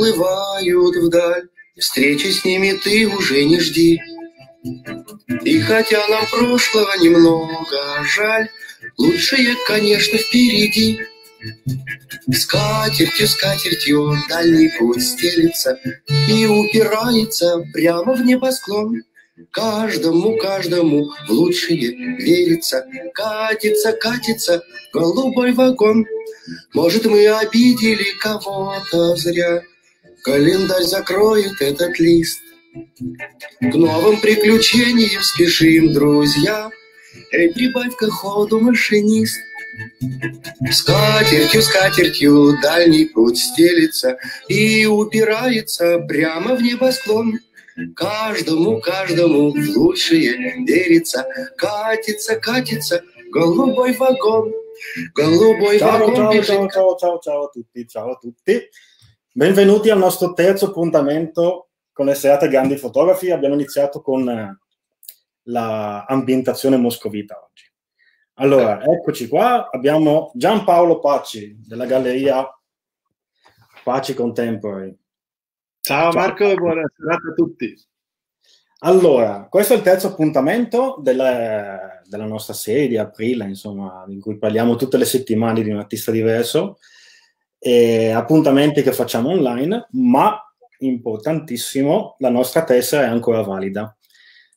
уплывают вдаль, Встречи с ними ты уже не жди. И хотя нам прошлого немного жаль, Лучшее, конечно, впереди. Скатертью, скатертью дальний путь стелится И упирается прямо в небосклон. Каждому, каждому в лучшее верится, Катится, катится голубой вагон. Может, мы обидели кого-то зря, Календарь закроет этот лист. К новым приключениям спешим, друзья, Эй, прибавь-ка ходу, машинист. Скатертью, скатертью дальний путь стелится И упирается прямо в небосклон. Каждому, каждому в лучшее верится, Катится, катится голубой вагон. Голубой вагон бежит. Benvenuti al nostro terzo appuntamento con le serate grandi fotografi. Abbiamo iniziato con eh, la moscovita oggi. Allora, eccoci qua, abbiamo Giampaolo Pacci della galleria Pacci Contemporary. Ciao Marco e buona serata a tutti. Allora, questo è il terzo appuntamento della, della nostra serie di aprile, insomma, in cui parliamo tutte le settimane di un artista diverso, e appuntamenti che facciamo online, ma importantissimo, la nostra tessera è ancora valida.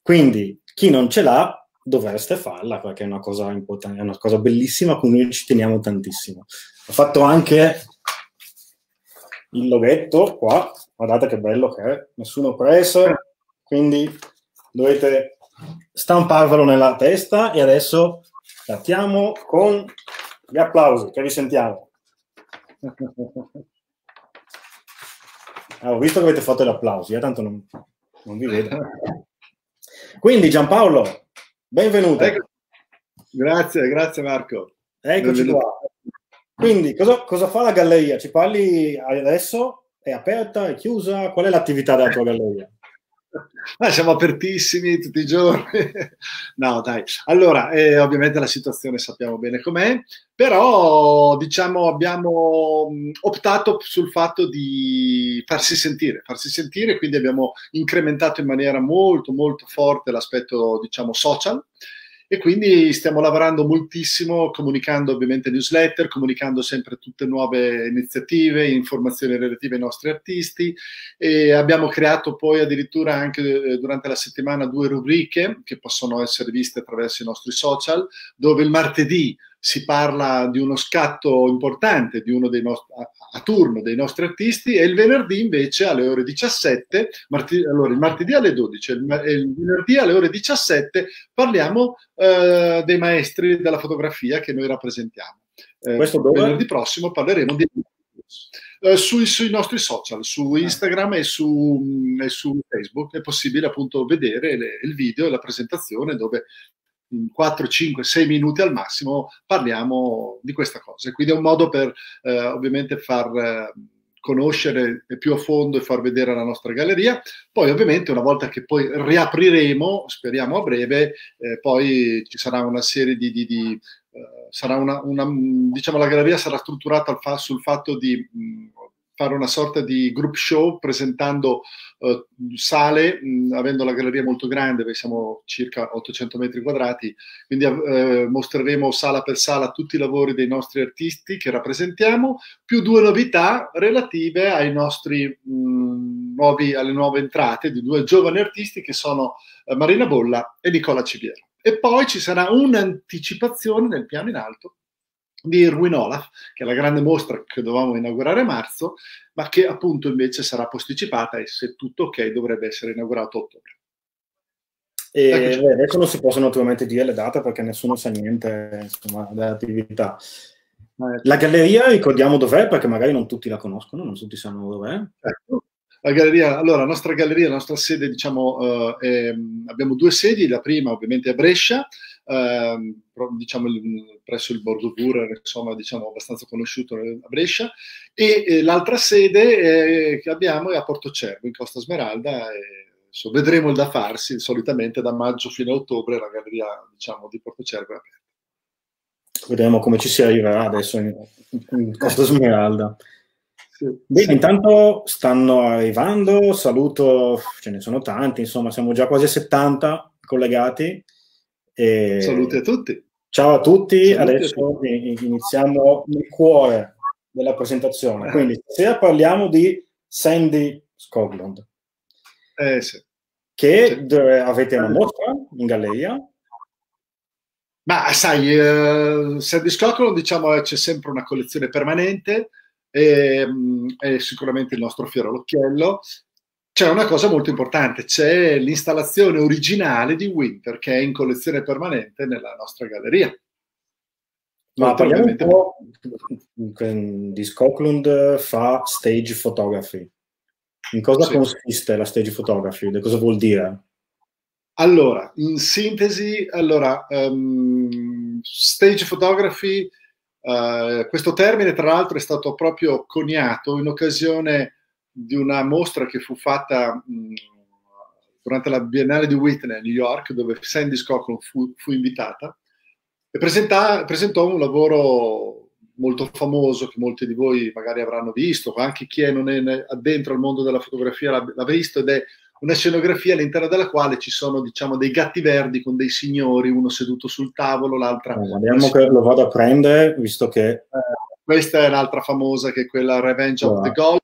Quindi chi non ce l'ha dovreste farla perché è una cosa importante, è una cosa bellissima, con cui ci teniamo tantissimo. Ho fatto anche il loghetto qua, guardate che bello che è, nessuno preso, quindi dovete stamparvelo nella testa e adesso partiamo con gli applausi, che vi sentiamo. Ah, ho visto che avete fatto gli applausi, eh, tanto non, non vi vedo. Quindi Giampaolo, benvenuto. Ecco. Grazie, grazie Marco. Eccoci Benvenuto. qua. Quindi, cosa, cosa fa la galleria? Ci parli adesso? È aperta? È chiusa? Qual è l'attività della tua galleria? Ah, siamo apertissimi tutti i giorni. no, dai. Allora, eh, ovviamente la situazione sappiamo bene com'è, però diciamo abbiamo optato sul fatto di farsi sentire, farsi sentire, quindi abbiamo incrementato in maniera molto molto forte l'aspetto diciamo social e quindi stiamo lavorando moltissimo, comunicando ovviamente newsletter, comunicando sempre tutte nuove iniziative, informazioni relative ai nostri artisti. E abbiamo creato poi addirittura anche eh, durante la settimana due rubriche che possono essere viste attraverso i nostri social, dove il martedì si parla di uno scatto importante di uno dei nostri, a, a turno dei nostri artisti e il venerdì invece alle ore 17, martedì, allora il martedì alle 12 e il, venerdì alle ore 17 parliamo eh, dei maestri della fotografia che noi rappresentiamo. Eh, Questo dove? venerdì prossimo parleremo di eh, sui, sui nostri social, su Instagram e su, e su Facebook è possibile appunto vedere le- il video e la presentazione dove 4, 5, 6 minuti al massimo parliamo di questa cosa. Quindi è un modo per eh, ovviamente far eh, conoscere più a fondo e far vedere la nostra galleria. Poi ovviamente una volta che poi riapriremo, speriamo a breve, eh, poi ci sarà una serie di... di, di eh, sarà una, una, diciamo la galleria sarà strutturata fa- sul fatto di mh, fare una sorta di group show presentando eh, sale, mh, avendo la galleria molto grande, perché siamo circa 800 metri quadrati, quindi eh, mostreremo sala per sala tutti i lavori dei nostri artisti che rappresentiamo, più due novità relative ai nostri mh, nuovi, alle nuove entrate di due giovani artisti che sono eh, Marina Bolla e Nicola Civiero. E poi ci sarà un'anticipazione nel piano in alto di Irwin Olaf, che è la grande mostra che dovevamo inaugurare a marzo, ma che appunto invece sarà posticipata e se tutto ok dovrebbe essere inaugurato a ottobre. E Eccoci. adesso non si possono naturalmente dire le date perché nessuno sa niente insomma, dell'attività. La galleria ricordiamo dov'è perché magari non tutti la conoscono, non tutti sanno dov'è. Ecco. La galleria, allora, la nostra galleria, la nostra sede, diciamo, uh, è, abbiamo due sedi, la prima ovviamente è a Brescia, uh, diciamo presso il Borgo Burrer, insomma, diciamo abbastanza conosciuto a Brescia, e, e l'altra sede è, che abbiamo è a Porto Cervo, in Costa Smeralda, e, so, vedremo il da farsi, solitamente da maggio fino a ottobre la galleria, diciamo, di Porto Cervo è aperta. Vedremo come ci si arriverà adesso in, in Costa Smeralda. Bene, intanto stanno arrivando, saluto, ce ne sono tanti, insomma siamo già quasi a 70 collegati. E... Saluti a tutti. Ciao a tutti, Saluti adesso a tutti. iniziamo il cuore della presentazione. Quindi stasera parliamo di Sandy Scotland. Eh, sì. Che sì. avete una mostra in galleria. Ma sai, uh, Sandy Scotland diciamo c'è sempre una collezione permanente e, è sicuramente il nostro fiero all'occhiello. C'è una cosa molto importante, c'è l'installazione originale di Winter che è in collezione permanente nella nostra galleria. Ma parliamo un po' di Scotland fa stage photography. In cosa sì. consiste la stage photography? Cosa vuol dire? Allora, in sintesi, allora, um, stage photography Uh, questo termine, tra l'altro, è stato proprio coniato in occasione di una mostra che fu fatta mh, durante la Biennale di Whitney a New York, dove Sandy Scocklon fu, fu invitata, e presenta, presentò un lavoro molto famoso che molti di voi magari avranno visto, anche chi è, non è addentro al mondo della fotografia l'ha, l'ha visto, ed è una scenografia all'interno della quale ci sono diciamo dei gatti verdi con dei signori, uno seduto sul tavolo, l'altra... Eh, vediamo che lo vado a prendere, visto che... Eh, questa è l'altra famosa che è quella Revenge allora. of the Gold.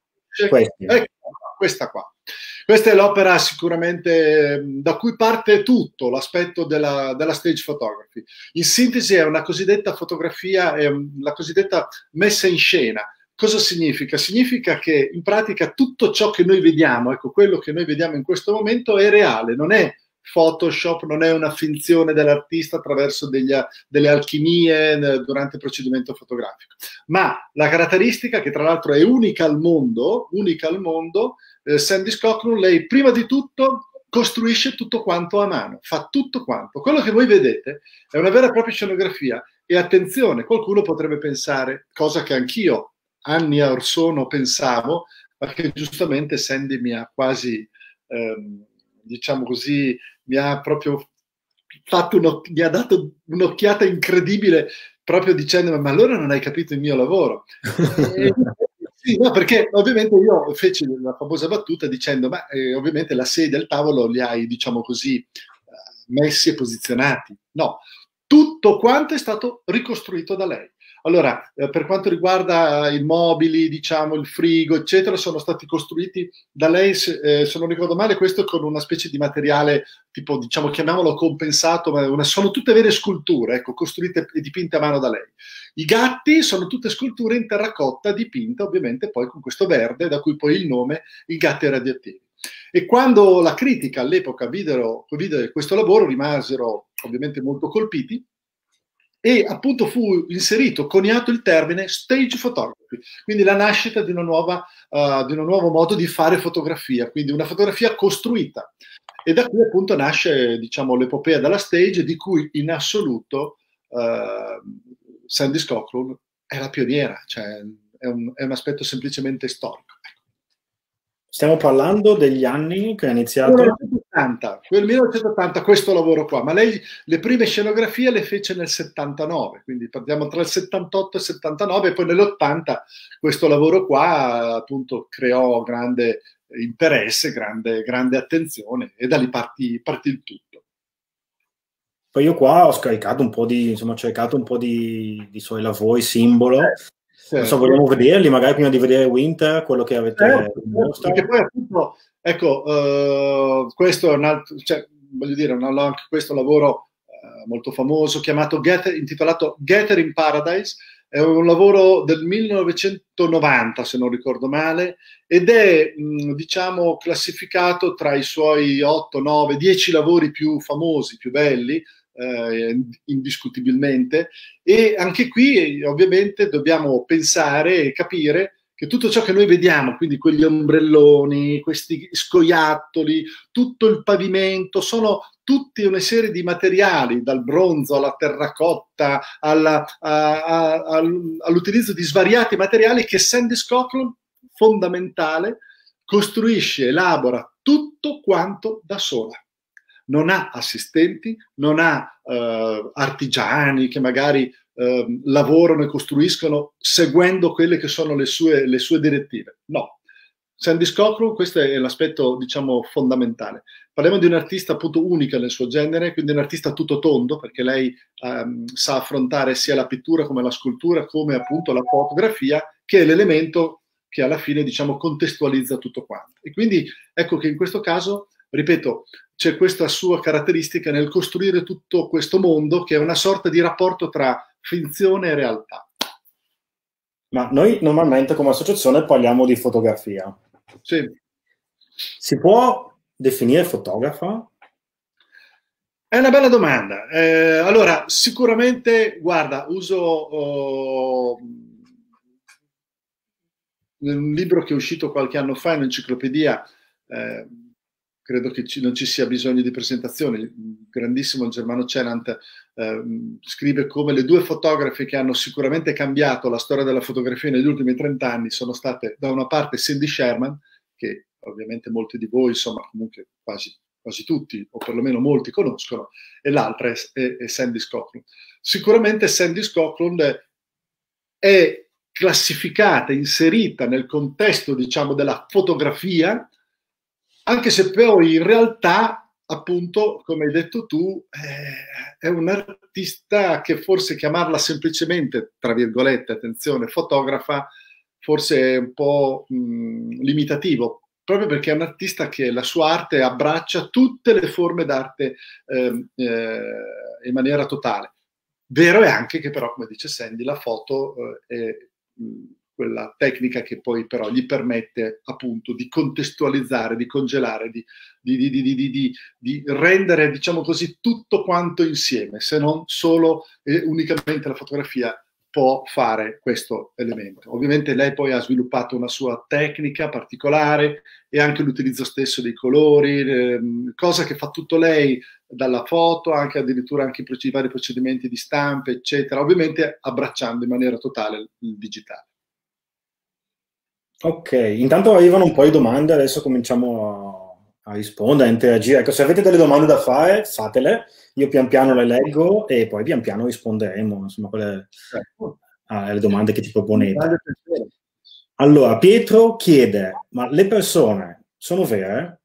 Ecco, questa qua. Questa è l'opera sicuramente da cui parte tutto l'aspetto della, della, stage photography. In sintesi è una cosiddetta fotografia, è la cosiddetta messa in scena Cosa significa? Significa che in pratica tutto ciò che noi vediamo, ecco, quello che noi vediamo in questo momento è reale, non è Photoshop, non è una finzione dell'artista attraverso degli, delle alchimie durante il procedimento fotografico. Ma la caratteristica, che tra l'altro è unica al mondo, unica al mondo, eh, Sandy Scocklund, lei prima di tutto costruisce tutto quanto a mano, fa tutto quanto. Quello che voi vedete è una vera e propria scenografia e attenzione, qualcuno potrebbe pensare, cosa che anch'io anni or sono pensavo, ma che giustamente Sandy mi ha quasi, ehm, diciamo così, mi ha proprio fatto uno, mi ha dato un'occhiata incredibile proprio dicendo ma allora non hai capito il mio lavoro. e, sì, no, perché ovviamente io feci la famosa battuta dicendo ma eh, ovviamente la sedia e il tavolo li hai, diciamo così, eh, messi e posizionati. No, tutto quanto è stato ricostruito da lei. Allora, eh, per quanto riguarda i mobili, diciamo, il frigo, eccetera, sono stati costruiti da lei, eh, se non ricordo male, questo con una specie di materiale tipo, diciamo, chiamiamolo compensato, ma una, sono tutte vere sculture, ecco, costruite e dipinte a mano da lei. I gatti sono tutte sculture in terracotta dipinte, ovviamente, poi con questo verde, da cui poi il nome, i gatti radioattivi. E quando la critica all'epoca videro, videro questo lavoro, rimasero ovviamente molto colpiti e appunto fu inserito, coniato il termine stage photography, quindi la nascita di, una nuova, uh, di un nuovo modo di fare fotografia, quindi una fotografia costruita. E da qui appunto nasce diciamo, l'epopea della stage di cui in assoluto uh, Sandy Scocklund è la pioniera, cioè è un, è un aspetto semplicemente storico. Stiamo parlando degli anni che ha iniziato... 1980, quel 1980 questo lavoro qua, ma lei le prime scenografie le fece nel 79, quindi partiamo tra il 78 e il 79 e poi nell'80 questo lavoro qua appunto creò grande interesse, grande, grande attenzione e da lì partì, partì il tutto. Poi io qua ho scaricato un po' di, insomma, ho cercato un po' di, di suoi lavori simbolo. Eh Non so, vogliamo vederli magari prima di vedere Winter, quello che avete certo, certo perché poi appunto, ecco, uh, questo è un altro, cioè, voglio dire, un, anche questo lavoro uh, molto famoso chiamato Get, intitolato Getter in Paradise, è un lavoro del 1990 se non ricordo male ed è mh, diciamo classificato tra i suoi 8, 9, 10 lavori più famosi, più belli eh, indiscutibilmente. E anche qui ovviamente dobbiamo pensare e capire che tutto ciò che noi vediamo, quindi quegli ombrelloni, questi scoiattoli, tutto il pavimento, sono tutti una serie di materiali, dal bronzo alla terracotta, alla, a, a, all'utilizzo di svariati materiali che Sandy Scotland, fondamentale, costruisce, elabora tutto quanto da sola. Non ha assistenti, non ha uh, artigiani che magari eh, lavorano e costruiscono seguendo quelle che sono le sue, le sue direttive. No. Sandy Scocro, questo è l'aspetto, diciamo, fondamentale. Parliamo di un'artista appunto unica nel suo genere, quindi un artista tutto tondo, perché lei ehm, sa affrontare sia la pittura come la scultura, come appunto la fotografia, che è l'elemento che alla fine, diciamo, contestualizza tutto quanto. E quindi ecco che in questo caso, ripeto, c'è questa sua caratteristica nel costruire tutto questo mondo che è una sorta di rapporto tra finzione e realtà. Ma noi normalmente come associazione parliamo di fotografia. Sì. Si può definire fotografa? È una bella domanda. Eh, allora, sicuramente, guarda, uso oh, un libro che è uscito qualche anno fa in un'enciclopedia, eh, credo che ci, non ci sia bisogno di presentazioni, il grandissimo Germano Cenant eh, scrive come le due fotografe che hanno sicuramente cambiato la storia della fotografia negli ultimi 30 anni sono state da una parte Cindy Sherman, che ovviamente molti di voi, insomma comunque quasi, quasi tutti, o perlomeno molti conoscono, e l'altra è, è, è Sandy Scotland. Sicuramente Sandy Scotland è classificata, inserita nel contesto, diciamo, della fotografia, anche se poi in realtà, appunto, come hai detto tu, eh, è un artista che forse chiamarla semplicemente, tra virgolette, attenzione, fotografa, forse è un po' mh, limitativo, proprio perché è un artista che la sua arte abbraccia tutte le forme d'arte eh, eh, in maniera totale. Vero è anche che però, come dice Sandy, la foto eh, è quella tecnica che poi però gli permette appunto di contestualizzare, di congelare, di, di, di, di rendere, diciamo così, tutto quanto insieme, se non solo e unicamente la fotografia può fare questo elemento. Ovviamente lei poi ha sviluppato una sua tecnica particolare e anche l'utilizzo stesso dei colori, eh, cosa che fa tutto lei dalla foto, anche addirittura anche i vari procedimenti di stampa, eccetera, ovviamente abbracciando in maniera totale il digitale. Ok, intanto arrivano un po' di domande, adesso cominciamo a, a rispondere, a interagire. Ecco, se avete delle domande da fare, fatele, io pian piano le leggo e poi pian piano risponderemo, insomma, quelle, certo. alle domande che ci proponete. Allora, Pietro chiede, ma le persone sono vere?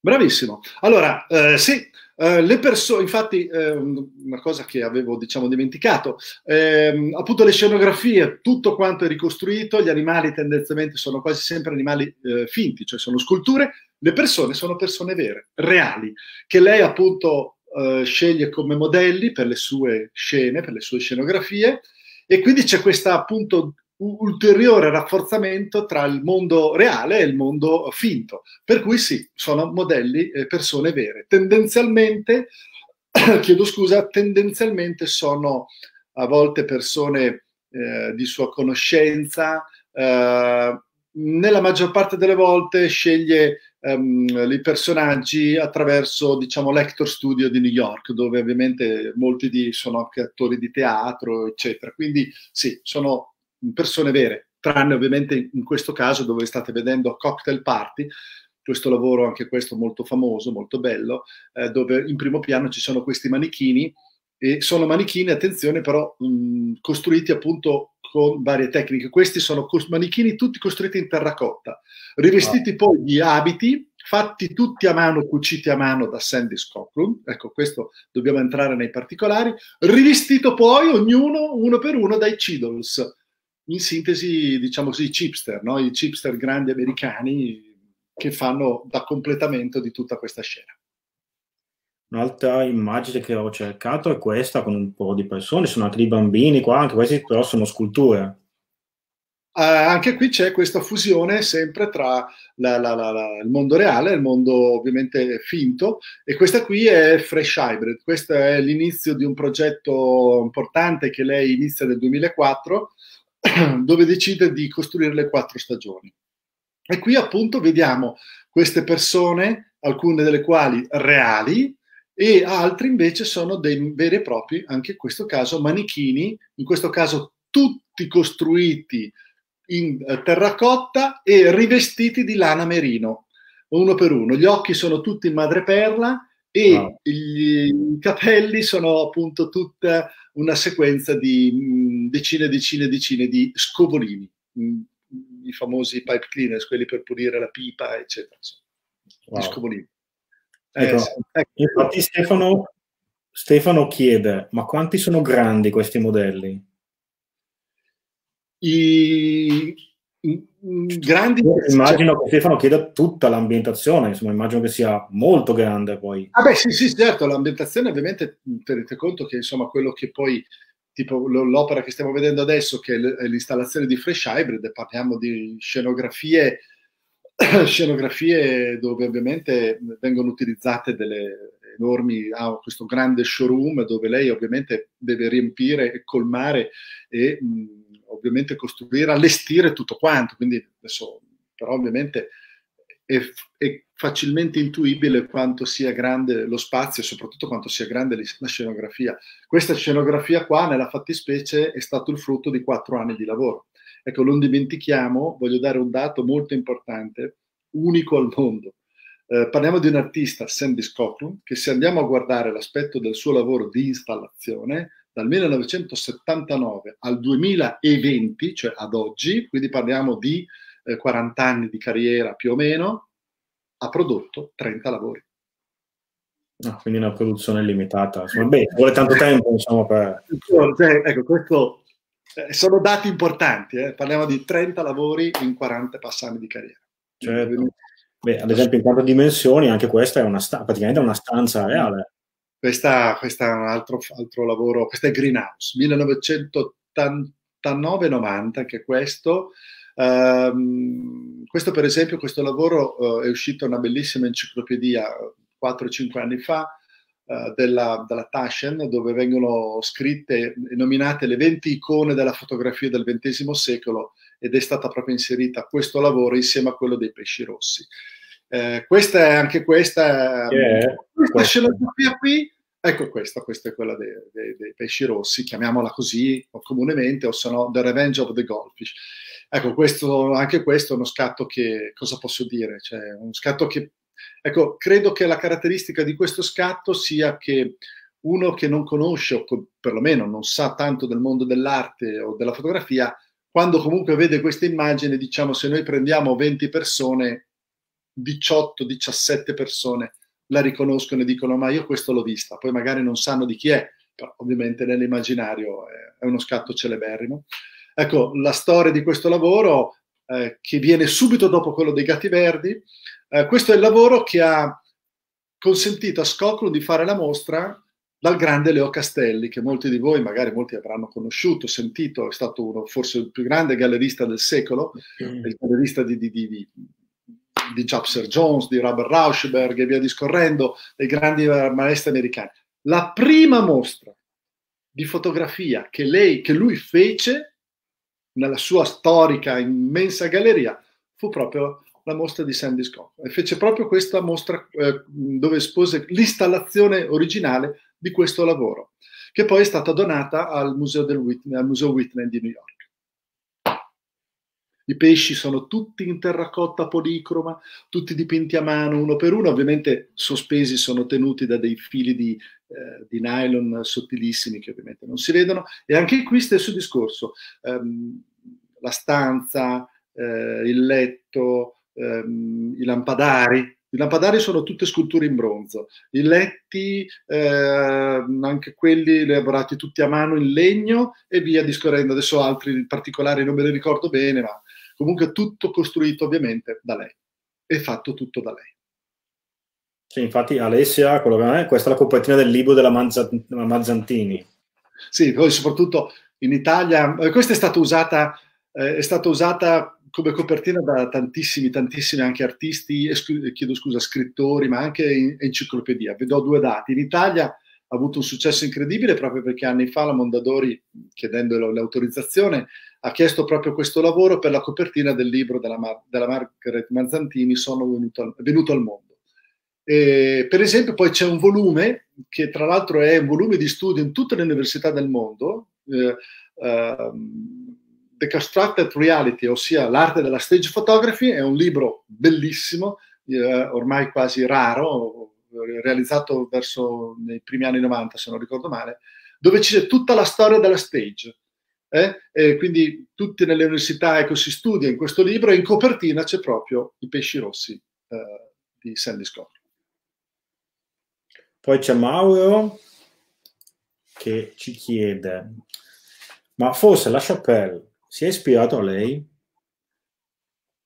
Bravissimo. Allora, eh, sì, eh, le persone, infatti, eh, una cosa che avevo diciamo dimenticato, eh, appunto le scenografie, tutto quanto è ricostruito, gli animali tendenzialmente sono quasi sempre animali eh, finti, cioè sono sculture, le persone sono persone vere, reali, che lei appunto eh, sceglie come modelli per le sue scene, per le sue scenografie, e quindi c'è questa appunto ulteriore rafforzamento tra il mondo reale e il mondo finto. Per cui sì, sono modelli e persone vere. Tendenzialmente, chiedo scusa, tendenzialmente sono a volte persone eh, di sua conoscenza, eh, nella maggior parte delle volte sceglie um, i personaggi attraverso, diciamo, l'Actor Studio di New York, dove ovviamente molti di, sono anche attori di teatro, eccetera. Quindi sì, sono persone vere, tranne ovviamente in questo caso dove state vedendo Cocktail Party, questo lavoro anche questo molto famoso, molto bello, eh, dove in primo piano ci sono questi manichini e sono manichini, attenzione però, mh, costruiti appunto con varie tecniche. Questi sono cos- manichini tutti costruiti in terracotta, rivestiti wow. poi di abiti fatti tutti a mano, cuciti a mano da Sandy Scotland, ecco questo dobbiamo entrare nei particolari, rivestito poi ognuno uno per uno dai Cheadles, in sintesi, diciamo così, chipster, no? i chipster grandi americani che fanno da completamento di tutta questa scena. Un'altra immagine che ho cercato è questa con un po' di persone, sono anche dei bambini qua, anche questi però sono sculture. Uh, anche qui c'è questa fusione sempre tra la, la, la, il mondo reale e il mondo ovviamente finto e questa qui è Fresh Hybrid, questo è l'inizio di un progetto importante che lei inizia nel 2004 dove decide di costruire le quattro stagioni. E qui appunto vediamo queste persone, alcune delle quali reali, e altri invece sono dei veri e propri, anche in questo caso, manichini, in questo caso tutti costruiti in eh, terracotta e rivestiti di lana merino, uno per uno. Gli occhi sono tutti in madreperla e wow. i capelli sono appunto tutta una sequenza di mh, mm, decine e decine e decine di scovolini, mh, mm, i famosi pipe cleaners, quelli per pulire la pipa, eccetera. Wow. Gli scovolini. Ecco, eh, ecco. Infatti Stefano, Stefano chiede, ma quanti sono grandi questi modelli? I, grandi immagino che Stefano chieda tutta l'ambientazione insomma immagino che sia molto grande poi. Ah beh sì sì certo l'ambientazione ovviamente tenete conto che insomma quello che poi tipo l'opera che stiamo vedendo adesso che è l'installazione di Fresh Hybrid parliamo di scenografie scenografie dove ovviamente vengono utilizzate delle enormi, ha ah, questo grande showroom dove lei ovviamente deve riempire e colmare e mh, ovviamente costruire, allestire tutto quanto, quindi adesso però ovviamente è, è, facilmente intuibile quanto sia grande lo spazio e soprattutto quanto sia grande la scenografia. Questa scenografia qua nella fattispecie è stato il frutto di quattro anni di lavoro. Ecco, non dimentichiamo, voglio dare un dato molto importante, unico al mondo. Eh, parliamo di un artista, Sandy Scotland, che se andiamo a guardare l'aspetto del suo lavoro di installazione, dal 1979 al 2020, cioè ad oggi, quindi parliamo di eh, 40 anni di carriera più o meno, ha prodotto 30 lavori. No, quindi una produzione limitata. Beh, vuole tanto tempo, insomma, per... Ecco, questo eh, sono dati importanti, eh? parliamo di 30 lavori in 40 passani di carriera. Certo. Beh, ad esempio, in quanto a dimensioni, anche questa è una sta- praticamente una stanza reale. Questa, è un altro, altro lavoro, questa è Greenhouse, 1989-90, anche questo. Um, questo per esempio, questo lavoro uh, è uscito una bellissima enciclopedia 4-5 anni fa uh, della, della Taschen, dove vengono scritte e nominate le 20 icone della fotografia del XX secolo ed è stata proprio inserita questo lavoro insieme a quello dei pesci rossi. Eh, questa è anche questa, yeah, questa scenografia qui, ecco questa, questa è quella dei, dei, dei, pesci rossi, chiamiamola così o comunemente, o se no The Revenge of the Goldfish. Ecco, questo, anche questo è uno scatto che, cosa posso dire? Cioè, uno scatto che, ecco, credo che la caratteristica di questo scatto sia che uno che non conosce, o perlomeno non sa tanto del mondo dell'arte o della fotografia, quando comunque vede questa immagine, diciamo, se noi prendiamo 20 persone, 18, 17 persone la riconoscono e dicono ma io questo l'ho vista, poi magari non sanno di chi è, però ovviamente nell'immaginario è, uno scatto celeberrimo. Ecco, la storia di questo lavoro, eh, che viene subito dopo quello dei Gatti Verdi, eh, questo è il lavoro che ha consentito a Scoclo di fare la mostra dal grande Leo Castelli, che molti di voi, magari molti avranno conosciuto, sentito, è stato uno, forse il più grande gallerista del secolo, mm. il gallerista di, di, di, di Japser Jones, di Robert Rauschberg e via discorrendo, dei grandi maestri americani. La prima mostra di fotografia che, lei, che lui fece nella sua storica immensa galleria fu proprio la mostra di Sandy Scott e fece proprio questa mostra eh, dove espose l'installazione originale di questo lavoro, che poi è stata donata al Museo, del Whitney, al Museo Whitney di New York. I pesci sono tutti in terracotta policroma, tutti dipinti a mano uno per uno, ovviamente sospesi sono tenuti da dei fili di, eh, di nylon sottilissimi che ovviamente non si vedono. E anche qui stesso discorso, um, la stanza, eh, il letto, um, i lampadari, i lampadari sono tutte sculture in bronzo, i letti, eh, anche quelli elaborati tutti a mano in legno e via discorrendo. Adesso altri particolari non me li ricordo bene, ma comunque tutto costruito ovviamente da lei e fatto tutto da lei. Sì, infatti Alessia, quello che è, questa è la copertina del libro della, Mazzantini. Sì, poi soprattutto in Italia, eh, questa è stata usata, eh, è stata usata come copertina da tantissimi, tantissimi anche artisti, eh, chiedo scusa, scrittori, ma anche in enciclopedia. Vi do due dati. In Italia ha avuto un successo incredibile proprio perché anni fa la Mondadori, chiedendo l'autorizzazione, ha chiesto proprio questo lavoro per la copertina del libro della, Mar- della Margaret Mazzantini, Sono venuto al, venuto al mondo. E, per esempio, poi c'è un volume che tra l'altro è un volume di studio in tutte le università del mondo, eh, uh, The Constructed Reality, ossia l'arte della stage photography, è un libro bellissimo, eh, ormai quasi raro, realizzato verso nei primi anni 90, se non ricordo male, dove c'è tutta la storia della stage. Eh? quindi tutte nelle università ecco, si studia in questo libro e in copertina c'è proprio i pesci rossi eh, di Sandy Scott. Poi c'è Mauro che ci chiede, ma forse la Chapelle si è ispirato a lei?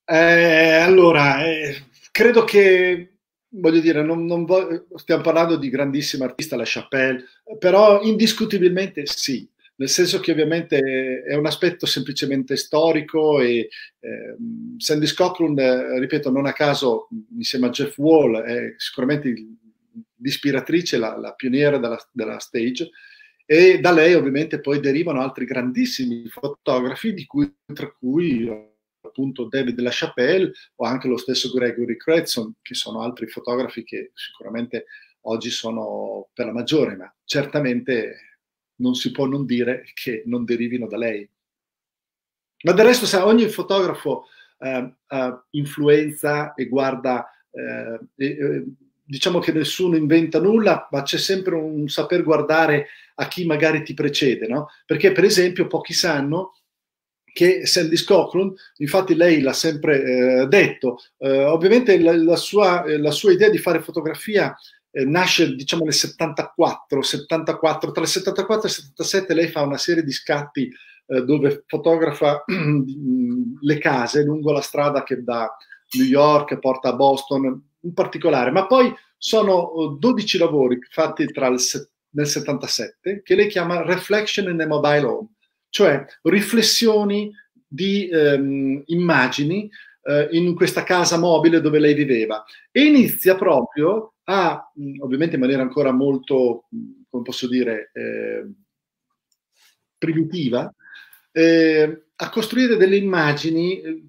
Eh, allora, eh, credo che, voglio dire, non, non voglio, stiamo parlando di grandissima artista, la Chapelle, però indiscutibilmente sì, nel senso che ovviamente è un aspetto semplicemente storico e eh, Sandy Scotland, eh, ripeto, non a caso, insieme a Jeff Wall, è sicuramente l'ispiratrice, la, la pioniera della, della, stage, e da lei ovviamente poi derivano altri grandissimi fotografi, cui, tra cui appunto David LaChapelle o anche lo stesso Gregory Cretson, che sono altri fotografi che sicuramente oggi sono per la maggiore, ma certamente non si può non dire che non derivino da lei. Ma del resto, se ogni fotografo eh, eh, influenza e guarda, eh, diciamo che nessuno inventa nulla, ma c'è sempre un saper guardare a chi magari ti precede, no? Perché, per esempio, pochi sanno che Sandy Scocklund, infatti lei l'ha sempre eh, detto, eh, ovviamente la, la, sua, la, sua, idea di fare fotografia eh, nasce diciamo nel 74, 74, tra il 74 e il 77 lei fa una serie di scatti eh, dove fotografa le case lungo la strada che da New York porta a Boston in particolare, ma poi sono 12 lavori fatti tra il, nel 77 che lei chiama Reflection in a Mobile Home, cioè riflessioni di ehm, immagini eh, in questa casa mobile dove lei viveva. E inizia proprio a, ovviamente in maniera ancora molto, come posso dire, eh, primitiva, eh, a costruire delle immagini eh,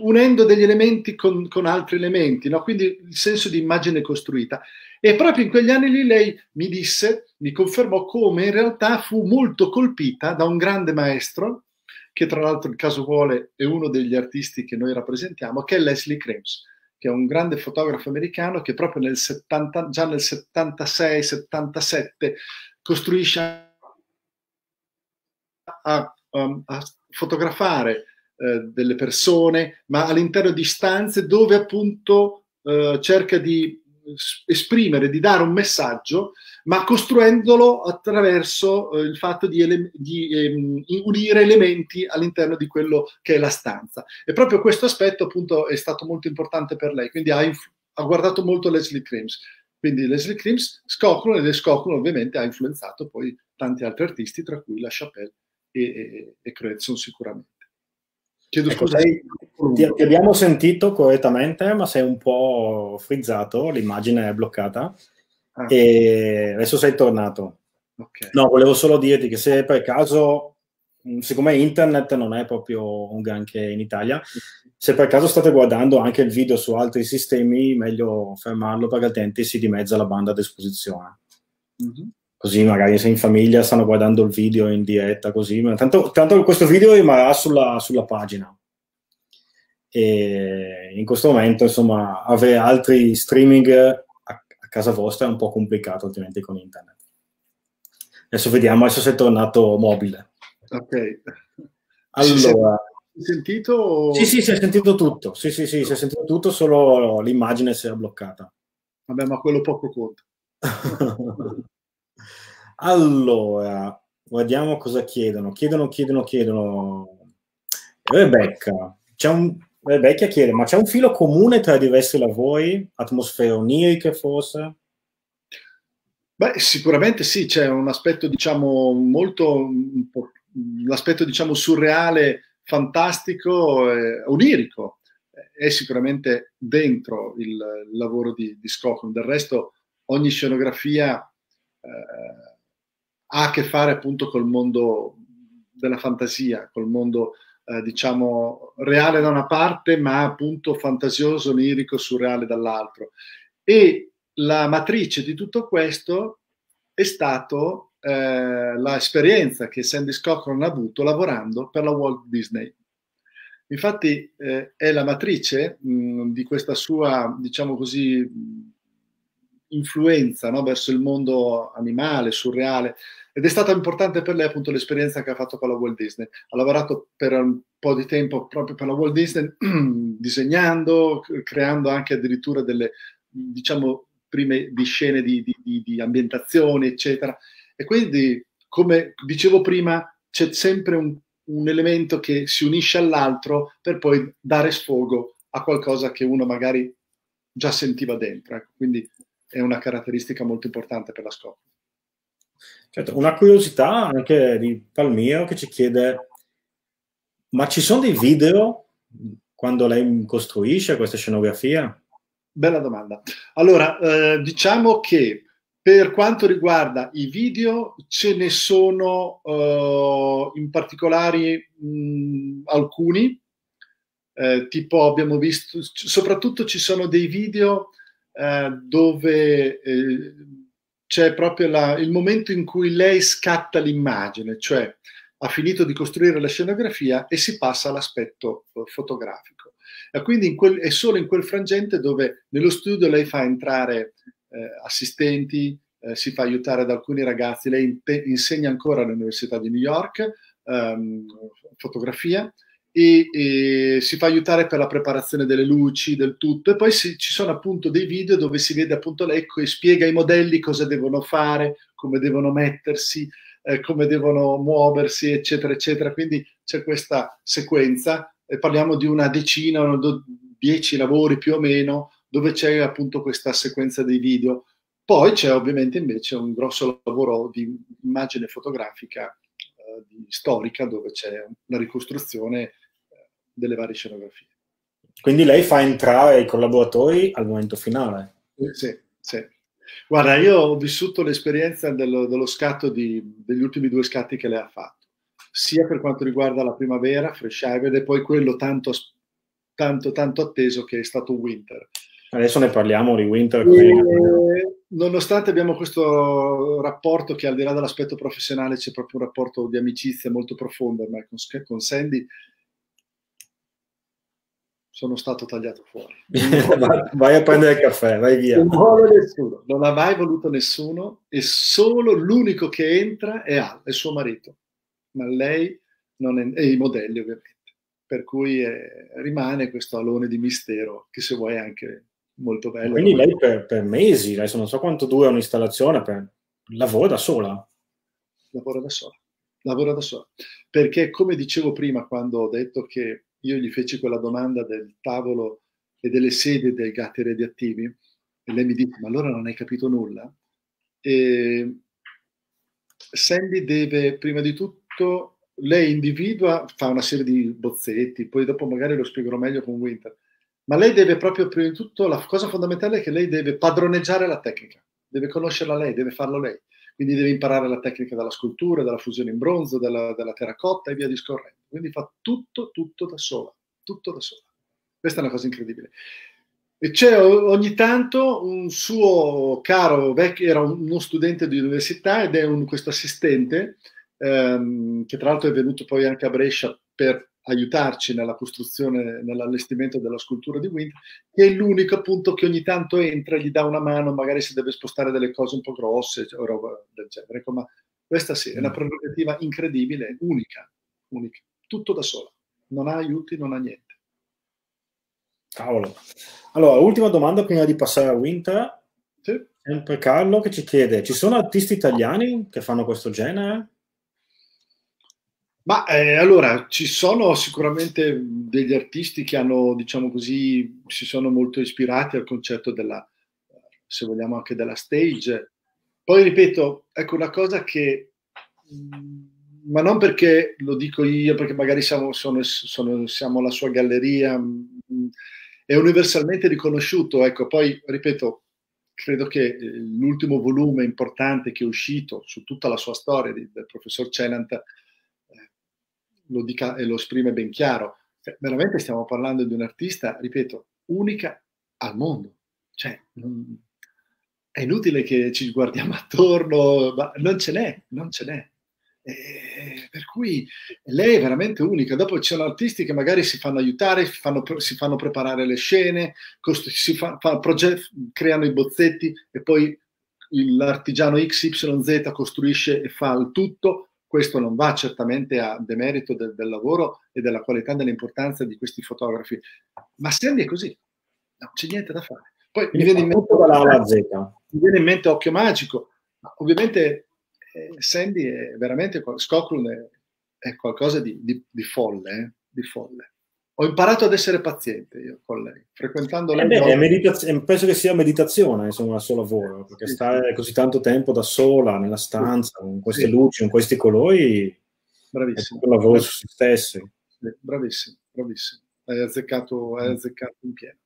unendo degli elementi con, con altri elementi, no? quindi il senso di immagine costruita. E proprio in quegli anni lì lei mi disse, mi confermò come in realtà fu molto colpita da un grande maestro, che tra l'altro il caso vuole è uno degli artisti che noi rappresentiamo, che è Leslie Krems, che è un grande fotografo americano che proprio nel 70, già nel 76-77 costruisce a, a, a fotografare eh, delle persone, ma all'interno di stanze dove appunto eh, cerca di esprimere, di dare un messaggio, ma costruendolo attraverso eh, il fatto di, ele- di ehm, unire elementi all'interno di quello che è la stanza. E proprio questo aspetto appunto è stato molto importante per lei, quindi ha, inf- ha guardato molto Leslie Krims. Quindi Leslie Krims scoprono e Scocrono ovviamente ha influenzato poi tanti altri artisti, tra cui la Chapelle e, e, e Cretson sicuramente. Chiedo ecco, scusa. Sei, ti, ti, abbiamo sentito correttamente, ma sei un po' frizzato, l'immagine è bloccata ah. e adesso sei tornato. Okay. No, volevo solo dirti che se per caso, mm, siccome internet non è proprio un granché in Italia, se per caso state guardando anche il video su altri sistemi, meglio fermarlo perché altrimenti si dimezza la banda a disposizione. Mm-hmm così magari se in famiglia stanno guardando il video in diretta così, ma tanto, tanto questo video rimarrà sulla, sulla, pagina. E in questo momento, insomma, avere altri streaming a, a, casa vostra è un po' complicato, altrimenti con internet. Adesso vediamo, adesso sei tornato mobile. Ok. Allora... Hai sentito? Sì, sì, si è sentito tutto. Sì, sì, sì, si è sentito tutto, solo l'immagine si è bloccata. Vabbè, ma quello poco conta. Allora, guardiamo cosa chiedono. Chiedono, chiedono, chiedono. Rebecca, un, Rebecca chiede, ma c'è un filo comune tra diversi lavori? Atmosfere oniriche forse? Beh, sicuramente sì, c'è un aspetto, diciamo, molto, l'aspetto, diciamo, surreale, fantastico, eh, onirico, è sicuramente dentro il, lavoro di, di Scotland. Del resto, ogni scenografia eh, ha a che fare appunto col mondo della fantasia, col mondo eh, diciamo reale da una parte, ma appunto fantasioso, onirico, surreale dall'altro. E la matrice di tutto questo è stato eh, l'esperienza che Sandy Cochran ha avuto lavorando per la Walt Disney. Infatti eh, è la matrice mh, di questa sua, diciamo così, influenza no, verso il mondo animale, surreale, ed è stata importante per lei appunto l'esperienza che ha fatto con la Walt Disney. Ha lavorato per un po' di tempo proprio per la Walt Disney, disegnando, creando anche addirittura delle, diciamo, prime di scene di, di, di ambientazione, eccetera. E quindi, come dicevo prima, c'è sempre un, un elemento che si unisce all'altro per poi dare sfogo a qualcosa che uno magari già sentiva dentro. Ecco, quindi è una caratteristica molto importante per la scopa. Certo, una curiosità anche di Palmiro che ci chiede, ma ci sono dei video quando lei costruisce questa scenografia? Bella domanda. Allora, eh, diciamo che per quanto riguarda i video, ce ne sono uh, in particolare mh, alcuni, eh, tipo abbiamo visto, soprattutto ci sono dei video eh, dove eh, c'è proprio la, il momento in cui lei scatta l'immagine, cioè ha finito di costruire la scenografia e si passa all'aspetto eh, fotografico. E quindi quel, è solo in quel frangente dove nello studio lei fa entrare eh, assistenti, eh, si fa aiutare da alcuni ragazzi, lei in, insegna ancora all'Università di New York ehm, fotografia e, e, si fa aiutare per la preparazione delle luci, del tutto. E poi si, ci sono appunto dei video dove si vede appunto lei e spiega ai modelli cosa devono fare, come devono mettersi, eh, come devono muoversi, eccetera, eccetera. Quindi c'è questa sequenza, e parliamo di una decina, do, dieci lavori più o meno, dove c'è appunto questa sequenza dei video. Poi c'è ovviamente invece un grosso lavoro di immagine fotografica di, storica dove c'è la ricostruzione eh, delle varie scenografie. Quindi lei fa entrare i collaboratori al momento finale. Sì, sì. Guarda, io ho vissuto l'esperienza dello, dello scatto di, degli ultimi due scatti che lei ha fatto, sia per quanto riguarda la primavera, Fresh Ived, e poi quello tanto, tanto, tanto atteso che è stato Winter. Adesso ne parliamo di Winter. E, nonostante abbiamo questo rapporto che al di là dell'aspetto professionale c'è proprio un rapporto di amicizia molto profondo ormai con, con Sandy, sono stato tagliato fuori. vai a prendere il caffè, vai via. Non vuole nessuno, non ha mai voluto nessuno e solo l'unico che entra è Al, è suo marito, ma lei non è, e i modelli ovviamente. Per cui è, rimane questo alone di mistero che se vuoi anche molto bello. Quindi lei per, per, mesi, adesso non so quanto dura un'installazione, per... lavora da sola. Lavora da sola, lavora da sola. Perché come dicevo prima quando ho detto che io gli feci quella domanda del tavolo e delle sedie dei gatti radioattivi, e lei mi disse, ma allora non hai capito nulla? E Sandy deve, prima di tutto, lei individua, fa una serie di bozzetti, poi dopo magari lo spiegherò meglio con Winter, ma lei deve proprio, prima di tutto, la cosa fondamentale è che lei deve padroneggiare la tecnica, deve conoscerla lei, deve farlo lei. Quindi deve imparare la tecnica della scultura, della fusione in bronzo, della, della terracotta e via discorrendo. Quindi fa tutto, tutto da sola, tutto da sola. Questa è una cosa incredibile. E c'è ogni tanto un suo caro vecchio, era uno studente di università ed è un, questo assistente, ehm, che tra l'altro è venuto poi anche a Brescia per aiutarci nella costruzione, nell'allestimento della scultura di Wind, che è l'unico appunto che ogni tanto entra e gli dà una mano, magari si deve spostare delle cose un po' grosse o roba del genere. Ecco, ma questa sì, è una mm. prerogativa incredibile, unica, unica, tutto da sola, non ha aiuti, non ha niente. Cavolo. Allora, ultima domanda prima di passare a Winter. Sì. Sempre Carlo che ci chiede, ci sono artisti italiani che fanno questo genere? Ma eh, allora ci sono sicuramente degli artisti che hanno, diciamo così, si sono molto ispirati al concetto della, se vogliamo anche della stage. Poi ripeto, ecco una cosa che, mm, ma non perché lo dico io, perché magari siamo, sono, sono, siamo la sua galleria, mm, è universalmente riconosciuto. Ecco, poi ripeto, credo che eh, l'ultimo volume importante che è uscito su tutta la sua storia del professor Cenant lo dica e lo esprime ben chiaro. Cioè, veramente stiamo parlando di un artista, ripeto, unica al mondo. Cioè, non, è inutile che ci guardiamo attorno, ma non ce n'è, non ce n'è. E per cui lei è veramente unica. Dopo ci sono artisti che magari si fanno aiutare, si fanno, si fanno preparare le scene, cost- fa, fa proget- creano i bozzetti e poi l'artigiano XYZ costruisce e fa il tutto. Questo non va certamente a demerito del, del lavoro e della qualità e dell'importanza di questi fotografi, ma Sandy è così, non c'è niente da fare. Poi mi viene, mente, mi viene in mente Occhio Magico, ma ovviamente eh, Sandy è veramente, Scocklund è, è qualcosa di, di, di folle, eh? di folle. Ho imparato ad essere paziente io con lei, frequentando lei. Eh beh, meditaz- penso che sia meditazione, insomma, il suo lavoro, perché sì, stare sì. così tanto tempo da sola nella stanza, sì. con queste luci, con questi colori, bravissimo. è un lavoro su se stessi. Bravissimo, bravissimo. Hai azzeccato, hai azzeccato in pieno.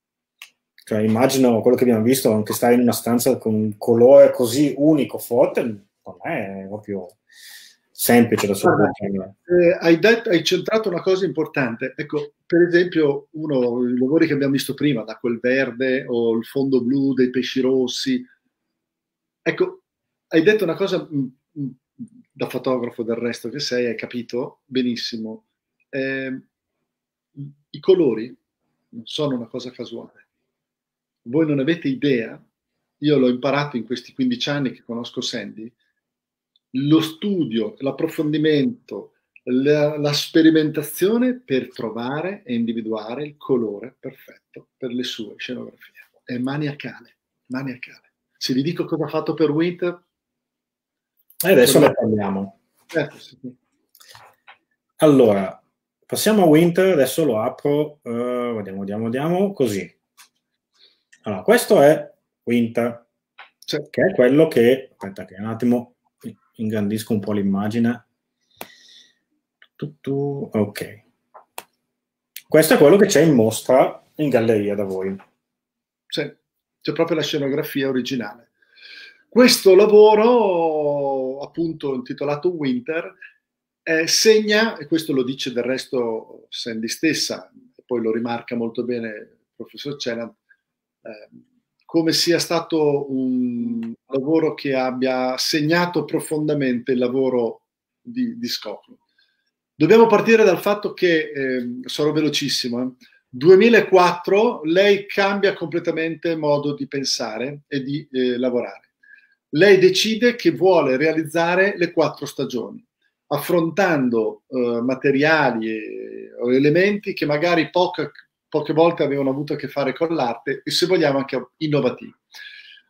Cioè, immagino quello che abbiamo visto, anche stare in una stanza con un colore così unico, forte, non è proprio semplice da sopportare. Eh, hai, detto, hai centrato una cosa importante. Ecco, per esempio, uno dei lavori che abbiamo visto prima, da quel verde o il fondo blu dei pesci rossi. Ecco, hai detto una cosa mh, mh, da fotografo del resto che sei, hai capito benissimo. Eh, I colori non sono una cosa casuale voi non avete idea, io l'ho imparato in questi 15 anni che conosco Sandy, lo studio, l'approfondimento, la, la, sperimentazione per trovare e individuare il colore perfetto per le sue scenografie. È maniacale, maniacale. Se vi dico cosa ha fatto per Winter... E adesso ne parliamo. Certo, sì. Allora, passiamo a Winter, adesso lo apro, uh, vediamo, vediamo, vediamo, così. Allora, questo è Winter, cioè, che è quello che... Aspetta che un attimo ingrandisco un po' l'immagine. Ok. Questo è quello che c'è in mostra in galleria da voi. Sì, c'è proprio la scenografia originale. Questo lavoro, appunto intitolato Winter, eh, segna, e questo lo dice del resto Sandy stessa, poi lo rimarca molto bene il professor Cenat, Ehm, come sia stato un lavoro che abbia segnato profondamente il lavoro di, di Scopio. Dobbiamo partire dal fatto che, eh, sarò velocissimo, eh, 2004 lei cambia completamente modo di pensare e di eh, lavorare. Lei decide che vuole realizzare le quattro stagioni, affrontando eh, materiali o elementi che magari poca, poche volte avevano avuto a che fare con l'arte e se vogliamo anche innovativi.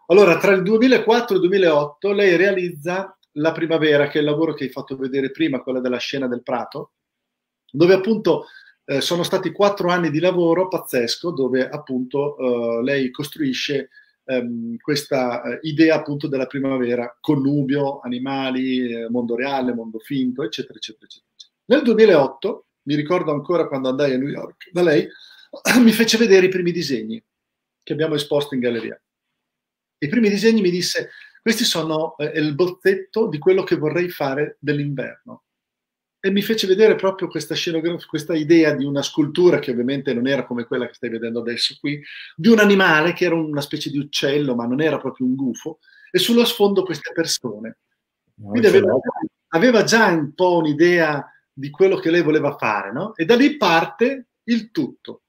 Allora, tra il 2004 e il 2008 lei realizza La Primavera, che è il lavoro che hai fatto vedere prima, quella della scena del Prato, dove appunto eh, sono stati quattro anni di lavoro pazzesco, dove appunto eh, lei costruisce ehm, questa eh, idea appunto della primavera, connubio, animali, eh, mondo reale, mondo finto, eccetera, eccetera, eccetera. Nel 2008, mi ricordo ancora quando andai a New York da lei, mi fece vedere i primi disegni che abbiamo esposto in galleria. I primi disegni mi disse, questi sono eh, il bozzetto di quello che vorrei fare dell'inverno. E mi fece vedere proprio questa scenografia, questa idea di una scultura che ovviamente non era come quella che stai vedendo adesso qui, di un animale che era una specie di uccello, ma non era proprio un gufo, e sullo sfondo queste persone. Quindi aveva, aveva già un po' un'idea di quello che lei voleva fare, no? E da lì parte il tutto.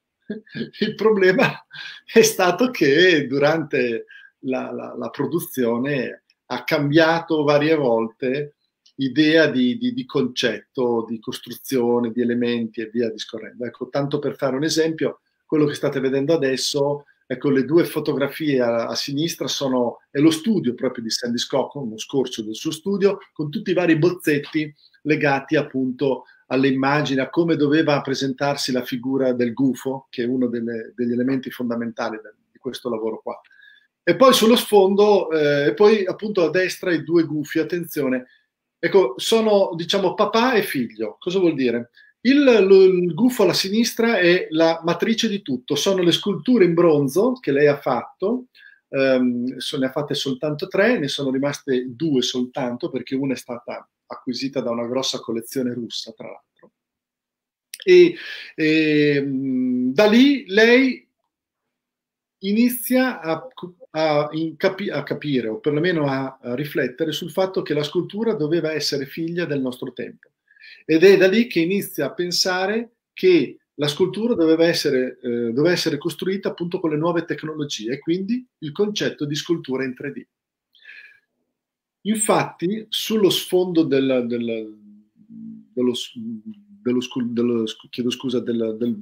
Il problema è stato che durante la, la, la produzione ha cambiato varie volte idea di, di, di, concetto, di costruzione, di elementi e via discorrendo. Ecco, tanto per fare un esempio, quello che state vedendo adesso, ecco, le due fotografie a, a sinistra sono, è lo studio proprio di Sandy Scocco, uno scorcio del suo studio, con tutti i vari bozzetti legati appunto alle immagini, a come doveva presentarsi la figura del gufo, che è uno delle, degli elementi fondamentali di questo lavoro qua. E poi sullo sfondo, eh, e poi appunto a destra i due gufi, attenzione, ecco, sono diciamo papà e figlio. Cosa vuol dire? Il, il, gufo alla sinistra è la matrice di tutto, sono le sculture in bronzo che lei ha fatto, um, ne ha fatte soltanto tre, ne sono rimaste due soltanto perché una è stata acquisita da una grossa collezione russa, tra l'altro. E, e da lì lei inizia a, a, capi, a, capire, o perlomeno a, a riflettere sul fatto che la scultura doveva essere figlia del nostro tempo. Ed è da lì che inizia a pensare che la scultura doveva essere, eh, doveva essere costruita appunto con le nuove tecnologie quindi il concetto di scultura in 3D. Infatti, sullo sfondo del, del, dello, dello, dello, chiedo scusa, del, del,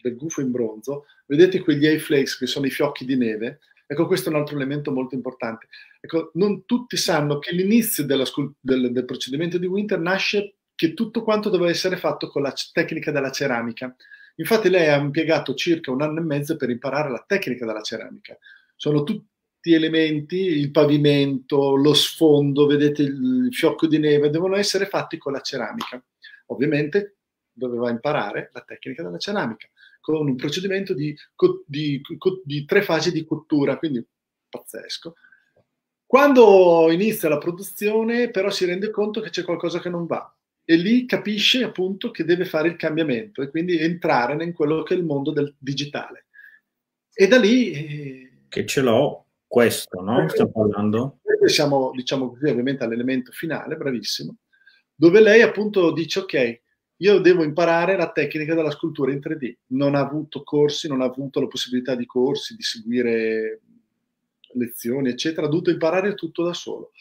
del, gufo in bronzo, vedete quegli A-flakes che sono i fiocchi di neve? Ecco, questo è un altro elemento molto importante. Ecco, non tutti sanno che l'inizio del, del procedimento di Winter nasce che tutto quanto doveva essere fatto con la tecnica della ceramica. Infatti lei ha impiegato circa un anno e mezzo per imparare la tecnica della ceramica. Sono tutti elementi, il pavimento, lo sfondo, vedete il fiocco di neve, devono essere fatti con la ceramica. Ovviamente doveva imparare la tecnica della ceramica con un procedimento di, di, di tre fasi di cottura, quindi pazzesco. Quando inizia la produzione, però si rende conto che c'è qualcosa che non va e lì capisce appunto che deve fare il cambiamento e quindi entrare in quello che è il mondo del digitale. E da lì... Eh, che ce l'ho, questo, no? Stiamo parlando. Siamo, diciamo così, ovviamente all'elemento finale, bravissimo, dove lei appunto dice, ok, io devo imparare la tecnica della scultura in 3D. Non ha avuto corsi, non ha avuto la possibilità di corsi, di seguire lezioni, eccetera, ha dovuto imparare tutto da solo.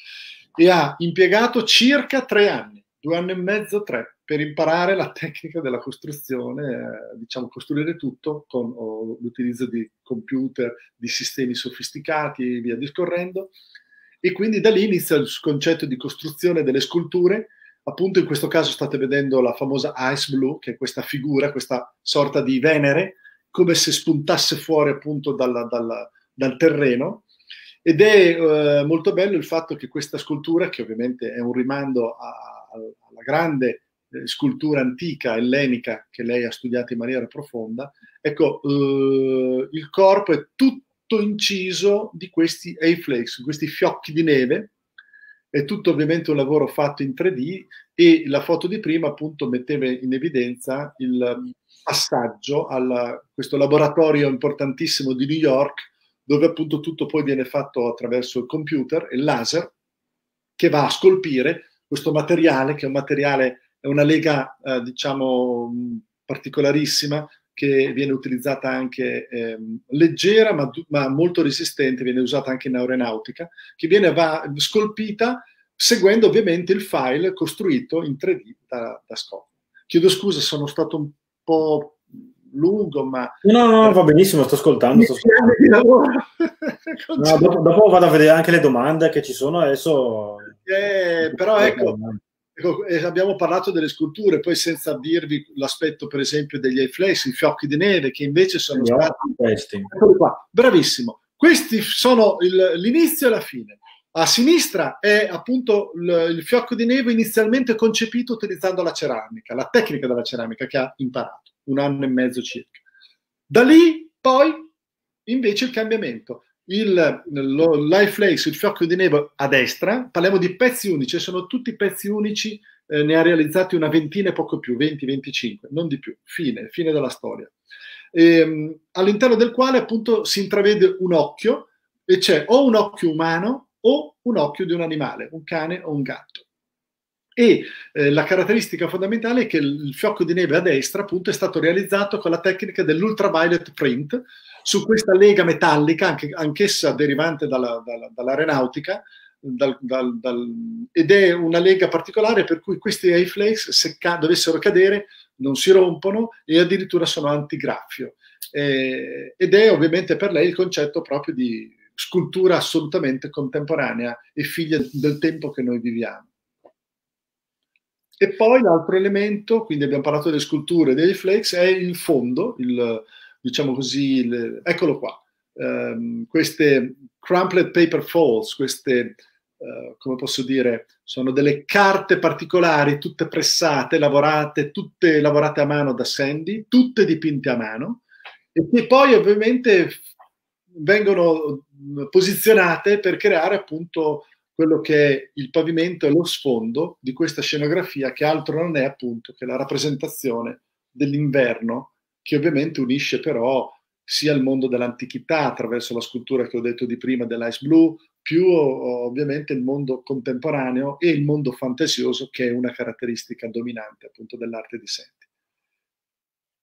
E ha impiegato circa tre anni due anni e mezzo, tre, per imparare la tecnica della costruzione, eh, diciamo costruire tutto con oh, l'utilizzo di computer, di sistemi sofisticati e via discorrendo. E quindi da lì inizia il concetto di costruzione delle sculture. Appunto in questo caso state vedendo la famosa Ice Blue, che è questa figura, questa sorta di Venere, come se spuntasse fuori appunto dal, dal, dal terreno. Ed è eh, molto bello il fatto che questa scultura, che ovviamente è un rimando a, alla grande scultura antica ellenica che lei ha studiato in maniera profonda, ecco, eh, il corpo è tutto inciso di questi A-flakes, questi fiocchi di neve, è tutto ovviamente un lavoro fatto in 3D e la foto di prima appunto metteva in evidenza il passaggio a questo laboratorio importantissimo di New York dove appunto tutto poi viene fatto attraverso il computer, il laser, che va a scolpire questo materiale, che è un materiale, è una lega, eh, diciamo, particolarissima, che viene utilizzata anche eh, leggera ma, ma, molto resistente, viene usata anche in aeronautica, che viene va, scolpita seguendo ovviamente il file costruito in 3D da, da Scott. Chiedo scusa, sono stato un po' lungo, ma... No, no, no va benissimo, sto ascoltando. Sto ascoltando. no, dopo, dopo, vado a vedere anche le domande che ci sono adesso. Eh, però ecco, ecco, eh, abbiamo parlato delle sculture, poi senza dirvi l'aspetto per esempio degli A-Flash, i fiocchi di neve, che invece sono no, stati... Questi. Bravissimo. Questi sono il, l'inizio e la fine. A sinistra è appunto il, il fiocco di neve inizialmente concepito utilizzando la ceramica, la tecnica della ceramica che ha imparato un anno e mezzo circa. Da lì poi invece il cambiamento. Il, life lace, il fiocco di neve a destra, parliamo di pezzi unici, sono tutti pezzi unici, eh, ne ha realizzati una ventina e poco più, 20-25, non di più, fine, fine della storia. E, ehm, all'interno del quale appunto si intravede un occhio e c'è o un occhio umano o un occhio di un animale, un cane o un gatto. E eh, la caratteristica fondamentale è che il fiocco di neve a destra appunto è stato realizzato con la tecnica dell'ultraviolet print su questa lega metallica, anche, anch'essa derivante dalla, dalla, dall'aeronautica, dal, dal, dal, ed è una lega particolare per cui questi A-flakes, se ca- dovessero cadere, non si rompono e addirittura sono antigraffio. Eh, ed è ovviamente per lei il concetto proprio di scultura assolutamente contemporanea e figlia del tempo che noi viviamo. E poi l'altro elemento, quindi abbiamo parlato delle sculture dei flakes, è il fondo, il, diciamo così, il, eccolo qua, um, queste crumpled paper falls, queste, uh, come posso dire, sono delle carte particolari, tutte pressate, lavorate, tutte lavorate a mano da Sandy, tutte dipinte a mano, e che poi ovviamente vengono posizionate per creare appunto quello che è il pavimento e lo sfondo di questa scenografia che altro non è appunto che la rappresentazione dell'inverno, che ovviamente unisce però sia il mondo dell'antichità attraverso la scultura che ho detto di prima dell'Ice Blue, più ovviamente il mondo contemporaneo e il mondo fantasioso che è una caratteristica dominante appunto dell'arte di Senti.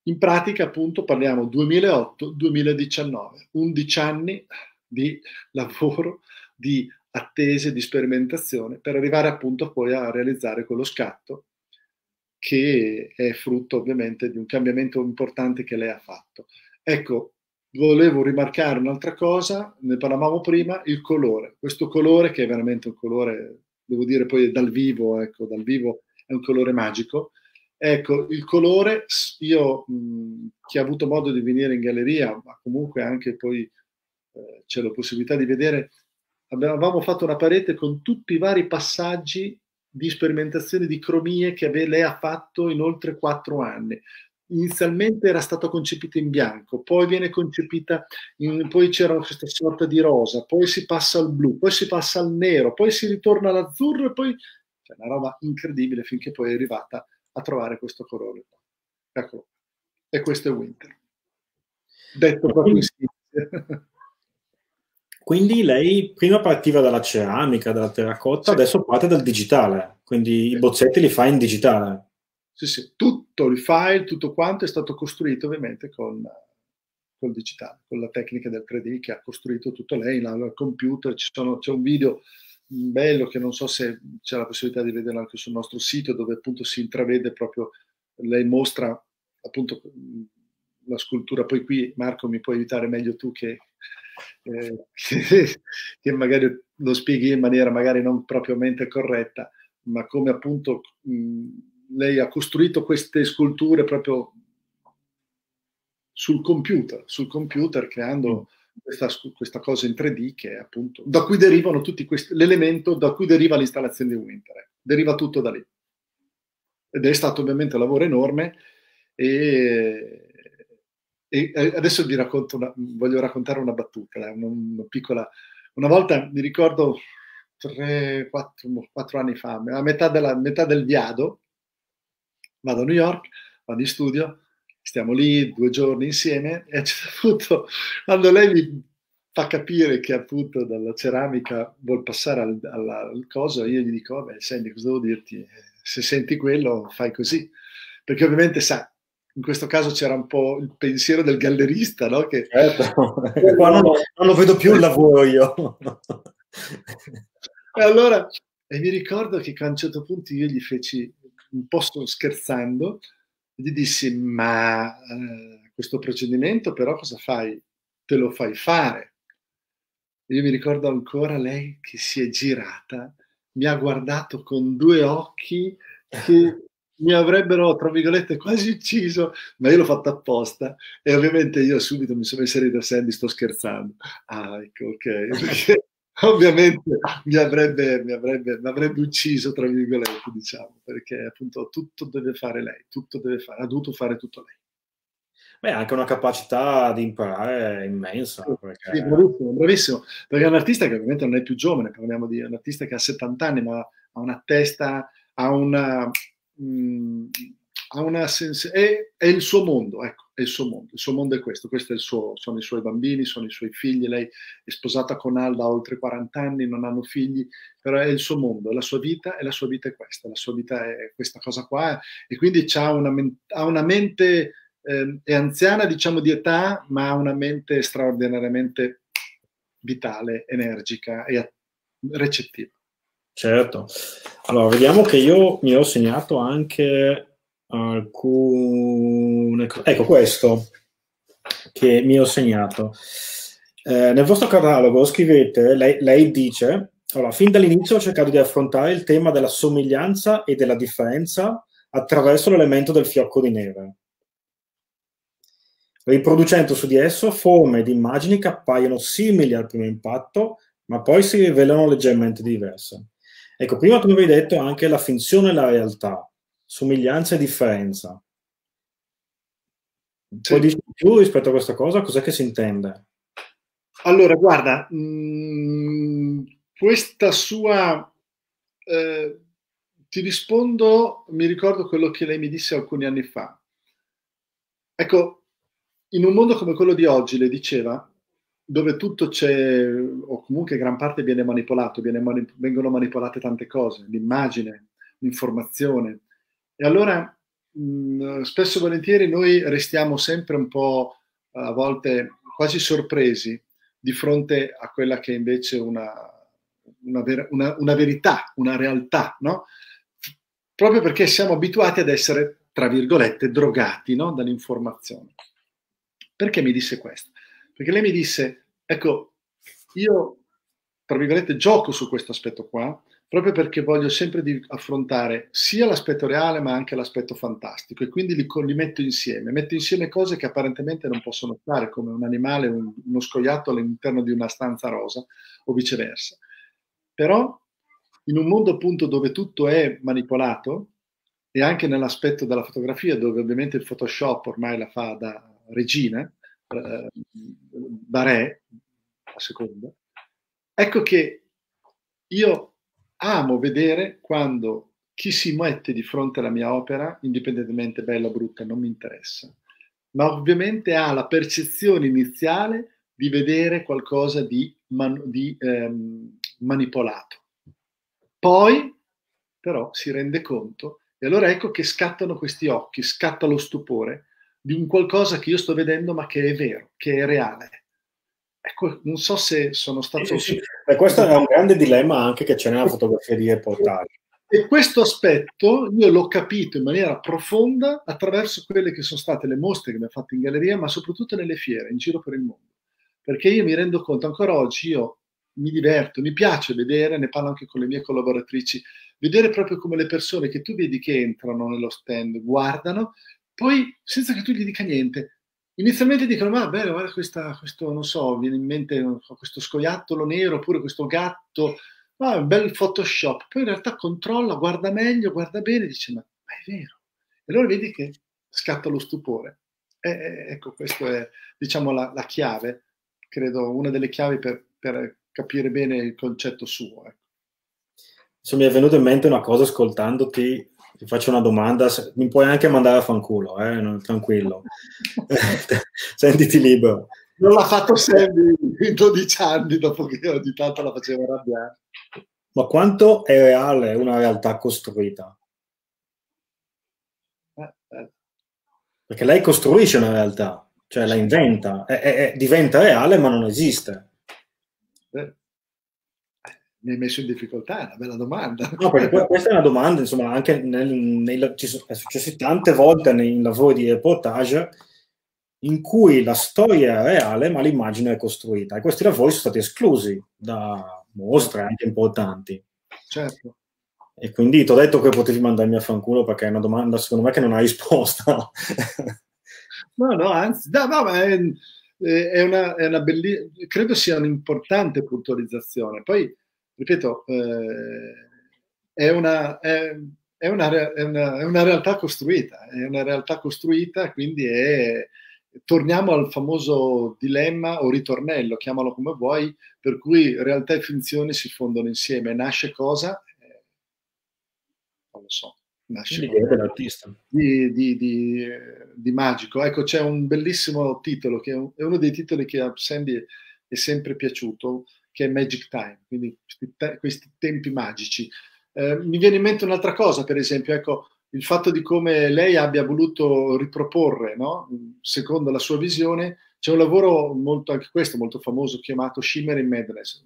In pratica appunto parliamo 2008-2019, 11 anni di lavoro, di attese, di sperimentazione per arrivare appunto poi a realizzare quello scatto che è frutto ovviamente di un cambiamento importante che lei ha fatto. Ecco, volevo rimarcare un'altra cosa, ne parlavamo prima, il colore. Questo colore che è veramente un colore, devo dire poi dal vivo, ecco, dal vivo è un colore magico. Ecco, il colore, io mh, chi ha avuto modo di venire in galleria, ma comunque anche poi eh, c'è la possibilità di vedere, avevamo fatto una parete con tutti i vari passaggi di sperimentazione di cromie che lei ha fatto in oltre quattro anni inizialmente era stata concepita in bianco, poi viene concepita, in, poi c'era questa sorta di rosa, poi si passa al blu, poi si passa al nero, poi si ritorna all'azzurro e poi c'è una roba incredibile finché poi è arrivata a trovare questo colore. Ecco, e questo è Winter. Detto proprio in sintesi. Quindi lei prima partiva dalla ceramica, dalla terracotta, sì. adesso parte dal digitale, quindi sì. i bozzetti li fa in digitale. Sì, sì, tutto il file, tutto quanto è stato costruito ovviamente con col digitale, con la tecnica del 3D che ha costruito tutto lei, al computer, sono, c'è un video bello che non so se c'è la possibilità di vederlo anche sul nostro sito dove appunto si intravede proprio, lei mostra appunto la scultura, poi qui Marco mi puoi aiutare meglio tu che, eh, che magari lo spieghi in maniera magari non propriamente corretta, ma come appunto mh, lei ha costruito queste sculture proprio sul computer, sul computer creando questa, questa cosa in 3D che è appunto da cui derivano tutti questi, l'elemento da cui deriva l'installazione di Winter, eh. deriva tutto da lì. Ed è stato ovviamente un lavoro enorme e, e adesso vi racconto una, voglio raccontare una battuta, una, una piccola, una volta mi ricordo 3, 4, 4 anni fa, a metà, della, metà del viado, vado a New York, vado in studio, stiamo lì due giorni insieme e a un certo punto, quando lei mi fa capire che appunto dalla ceramica vuol passare al, al, al coso, io gli dico, vabbè, senti, cosa devo dirti? Se senti quello, fai così. Perché ovviamente, sa, in questo caso c'era un po' il pensiero del gallerista, no? Che... Certo, qua non, non lo vedo più il lavoro io. e allora, e mi ricordo che a un certo punto io gli feci un po' scherzando, gli dissi, ma eh, questo procedimento però cosa fai? Te lo fai fare. Io mi ricordo ancora lei che si è girata, mi ha guardato con due occhi che mi avrebbero, tra virgolette, quasi ucciso, ma io l'ho fatto apposta e ovviamente io subito mi sono messo a ridere, Sandy, sto scherzando. Ah, ecco, ok. Perché ovviamente mi avrebbe, mi, avrebbe, mi avrebbe, ucciso, tra virgolette, diciamo, perché appunto tutto deve fare lei, tutto deve fare, ha dovuto fare tutto lei. Beh, anche una capacità di imparare immensa. Perché... Sì, bravissimo, bravissimo, perché è un artista che ovviamente non è più giovane, parliamo di un artista che ha 70 anni, ma ha una testa, ha una... Mh, mm, ha una sens- è, è, il suo mondo, ecco, è il suo mondo. Il suo mondo è questo, questo è il suo, sono i suoi bambini, sono i suoi figli. Lei è sposata con Alda oltre 40 anni, non hanno figli, però è il suo mondo, è la sua vita e la sua vita è questa, la sua vita è questa cosa qua e quindi ha una, ha una mente, eh, è anziana diciamo di età, ma ha una mente straordinariamente vitale, energica e recettiva. Certo. Allora, vediamo che io mi ho segnato anche alcune cose. Ecco questo che mi ho segnato. Eh, nel vostro catalogo scrivete, lei, lei dice, allora, fin dall'inizio ho cercato di affrontare il tema della somiglianza e della differenza attraverso l'elemento del fiocco di neve, riproducendo su di esso forme ed immagini che appaiono simili al primo impatto, ma poi si rivelano leggermente diverse. Ecco, prima tu mi avevi detto anche la finzione e la realtà somiglianza e differenza. Sì. Puoi dire più rispetto a questa cosa? Cos'è che si intende? Allora, guarda, mh, mm, questa sua... Eh, ti rispondo, mi ricordo quello che lei mi disse alcuni anni fa. ecco, in un mondo come quello di oggi, le diceva, dove tutto c'è, o comunque gran parte viene manipolato, viene manip- vengono manipolate tante cose, l'immagine, l'informazione. E allora, mh, spesso e volentieri, noi restiamo sempre un po', a volte, quasi sorpresi di fronte a quella che è invece una, una, ver- una, una verità, una realtà, no? Proprio perché siamo abituati ad essere, tra virgolette, drogati no? dall'informazione. Perché mi disse questo? Perché lei mi disse, ecco, io, tra virgolette, gioco su questo aspetto qua, proprio perché voglio sempre affrontare sia l'aspetto reale ma anche l'aspetto fantastico e quindi li, li, metto insieme, metto insieme cose che apparentemente non possono stare come un animale, un, uno scoiattolo all'interno di una stanza rosa o viceversa. Però in un mondo appunto dove tutto è manipolato e anche nell'aspetto della fotografia dove ovviamente il Photoshop ormai la fa da regina, eh, da re, a seconda, ecco che io amo vedere quando chi si mette di fronte alla mia opera, indipendentemente bella o brutta, non mi interessa, ma ovviamente ha la percezione iniziale di vedere qualcosa di, man- di ehm, manipolato. Poi però si rende conto e allora ecco che scattano questi occhi, scatta lo stupore di un qualcosa che io sto vedendo ma che è vero, che è reale. Ecco, non so se sono stato... Sì, sì, sì. questo è un grande dilemma anche che c'è nella fotografia di reportage. E questo aspetto io l'ho capito in maniera profonda attraverso quelle che sono state le mostre che abbiamo fatto in galleria, ma soprattutto nelle fiere, in giro per il mondo. Perché io mi rendo conto, ancora oggi io mi diverto, mi piace vedere, ne parlo anche con le mie collaboratrici, vedere proprio come le persone che tu vedi che entrano nello stand guardano, poi senza che tu gli dica niente, inizialmente dicono ma bene, guarda questa, questo, non so, viene in mente questo scoiattolo nero oppure questo gatto, ma è un bel Photoshop, poi in realtà controlla, guarda meglio, guarda bene, dice ma, ma è vero. E allora vedi che scatta lo stupore. E, ecco, questa è diciamo la, la, chiave, credo una delle chiavi per, per capire bene il concetto suo. Ecco. Mi è venuta in mente una cosa ascoltandoti, ti faccio una domanda, mi puoi anche mandare a fanculo, eh? non, tranquillo, sentiti libero. Non l'ha fatto Sammy in 12 anni dopo che ogni tanto la faceva arrabbiare. Ma quanto è reale una realtà costruita? Eh, eh. Perché lei costruisce una realtà, cioè la inventa, è, è, diventa reale ma non esiste. Eh, mi hai messo in difficoltà, è una bella domanda. No, questa è una domanda, insomma, anche nel, nel, ci sono, è successo tante volte nei lavori di reportage in cui la storia è reale ma l'immagine è costruita e questi lavori sono stati esclusi da mostre anche importanti. Certo. E quindi ti ho detto che potevi mandarmi a fanculo perché è una domanda secondo me che non ha risposta. no, no, anzi, no, no, ma è, è una, è una bellissima, credo sia un'importante puntualizzazione. Poi, ripeto, eh, è, una, è, è, una, è, una, è una realtà costruita, è una realtà costruita, quindi è, torniamo al famoso dilemma o ritornello, chiamalo come vuoi, per cui realtà e finzione si fondono insieme. Nasce cosa? Eh, non lo so nasce di, di, di, di, magico. Ecco, c'è un bellissimo titolo, che è uno dei titoli che a Sandy è sempre piaciuto, che è Magic Time, quindi questi, te, questi tempi magici. Eh, mi viene in mente un'altra cosa, per esempio, ecco, il fatto di come lei abbia voluto riproporre, no? secondo la sua visione, c'è un lavoro molto, anche questo molto famoso, chiamato Shimmering Madness,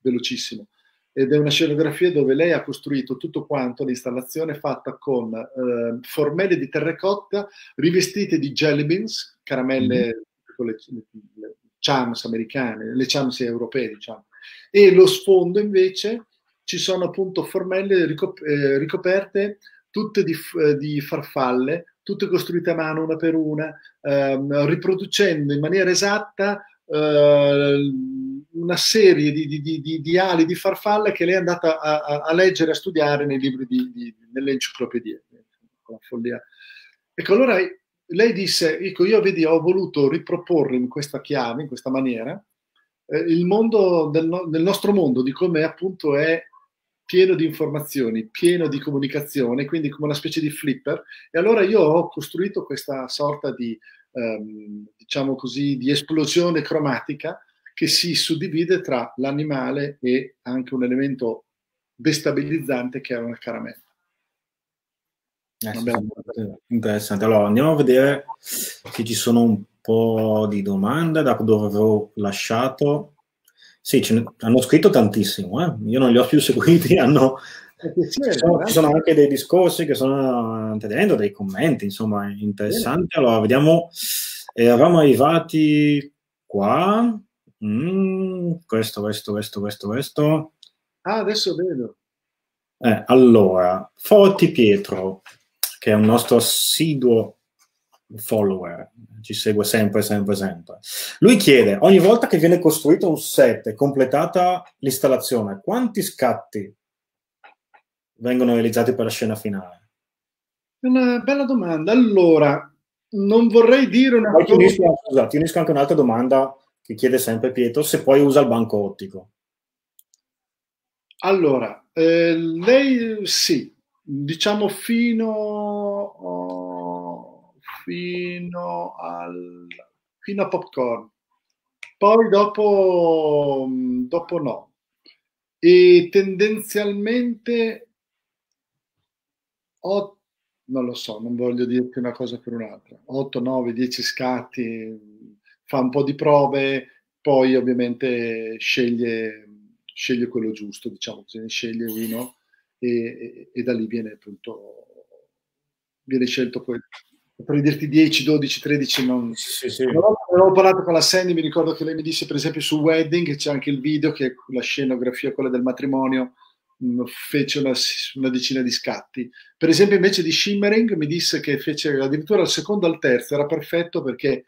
velocissimo, ed è una scenografia dove lei ha costruito tutto quanto l'installazione fatta con eh, formelle di terracotta rivestite di jelly beans, caramelle mm-hmm. con le, le, chams americane, le chams europee diciamo, e lo sfondo invece ci sono appunto formelle ricop- eh, ricoperte tutte di, eh, di, farfalle, tutte costruite a mano una per una, ehm, riproducendo in maniera esatta eh, una serie di, di, di, ali di farfalle che lei è andata a, a, a leggere, a studiare nei libri di, nelle enciclopedie. Con follia. Ecco, allora lei disse, ecco, io vedi, ho voluto riproporre in questa chiave, in questa maniera, eh, il mondo del, no, del, nostro mondo, di come appunto è pieno di informazioni, pieno di comunicazione, quindi come una specie di flipper. E allora io ho costruito questa sorta di, ehm, diciamo così, di esplosione cromatica che si suddivide tra l'animale e anche un elemento destabilizzante che è una caramella. Eh, interessante. Allora andiamo a vedere se ci sono un po' di domande da dove avevo lasciato. Sì, ne, hanno scritto tantissimo, eh? io non li ho più seguiti, hanno, ci, sono, ci sono anche dei discorsi che sono antecedendo, dei commenti, insomma, interessanti. Allora, vediamo, eravamo arrivati qua, mm, questo, questo, questo, questo, questo. Ah, adesso vedo. Eh, allora, Forti Pietro, che è un nostro assiduo follower, ci segue sempre, sempre, sempre. Lui chiede, ogni volta che viene costruito un set e completata l'installazione, quanti scatti vengono realizzati per la scena finale? Una bella domanda. Allora, non vorrei dire una poi cosa... Ti unisco, scusa, ti unisco anche un'altra domanda che chiede sempre Pietro, se poi usa il banco ottico. Allora, eh, lei sì, diciamo fino, oh, fino, al, fino a popcorn. Poi dopo, dopo no. E tendenzialmente ho, non lo so, non voglio dirti una cosa per un'altra. 8, 9, 10 scatti, fa un po' di prove, poi ovviamente sceglie, sceglie quello giusto, diciamo così, ne sceglie uno e, e, da lì viene appunto viene scelto quello. Per dirti 10, 12, 13 non... Sì, sì. Avevo parlato con la Sandy, mi ricordo che lei mi disse per esempio su Wedding, c'è anche il video che è la scenografia, quella del matrimonio, mm, fece una, una, decina di scatti. Per esempio invece di Shimmering mi disse che fece addirittura al secondo al terzo, era perfetto perché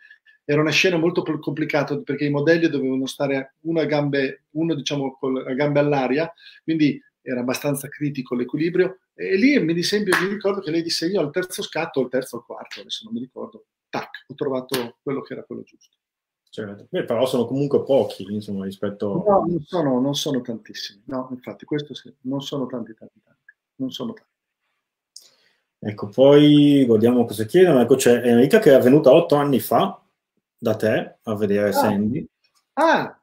era una scena molto complicata perché i modelli dovevano stare uno a gambe, uno diciamo con le gambe all'aria, quindi era abbastanza critico l'equilibrio. E lì mi, esempio, mi ricordo che lei disse io al terzo scatto, al terzo o al quarto, adesso non mi ricordo, tac, ho trovato quello che era quello giusto. Certo. Beh, però sono comunque pochi, insomma, rispetto... No, non sono, non sono tantissimi. No, infatti, questo sì, non sono tanti, tanti, tanti. Non sono tanti. Ecco, poi guardiamo cosa chiedono. Ecco, c'è Enrica che è venuta otto anni fa da te a vedere ah. Sandy. Ah,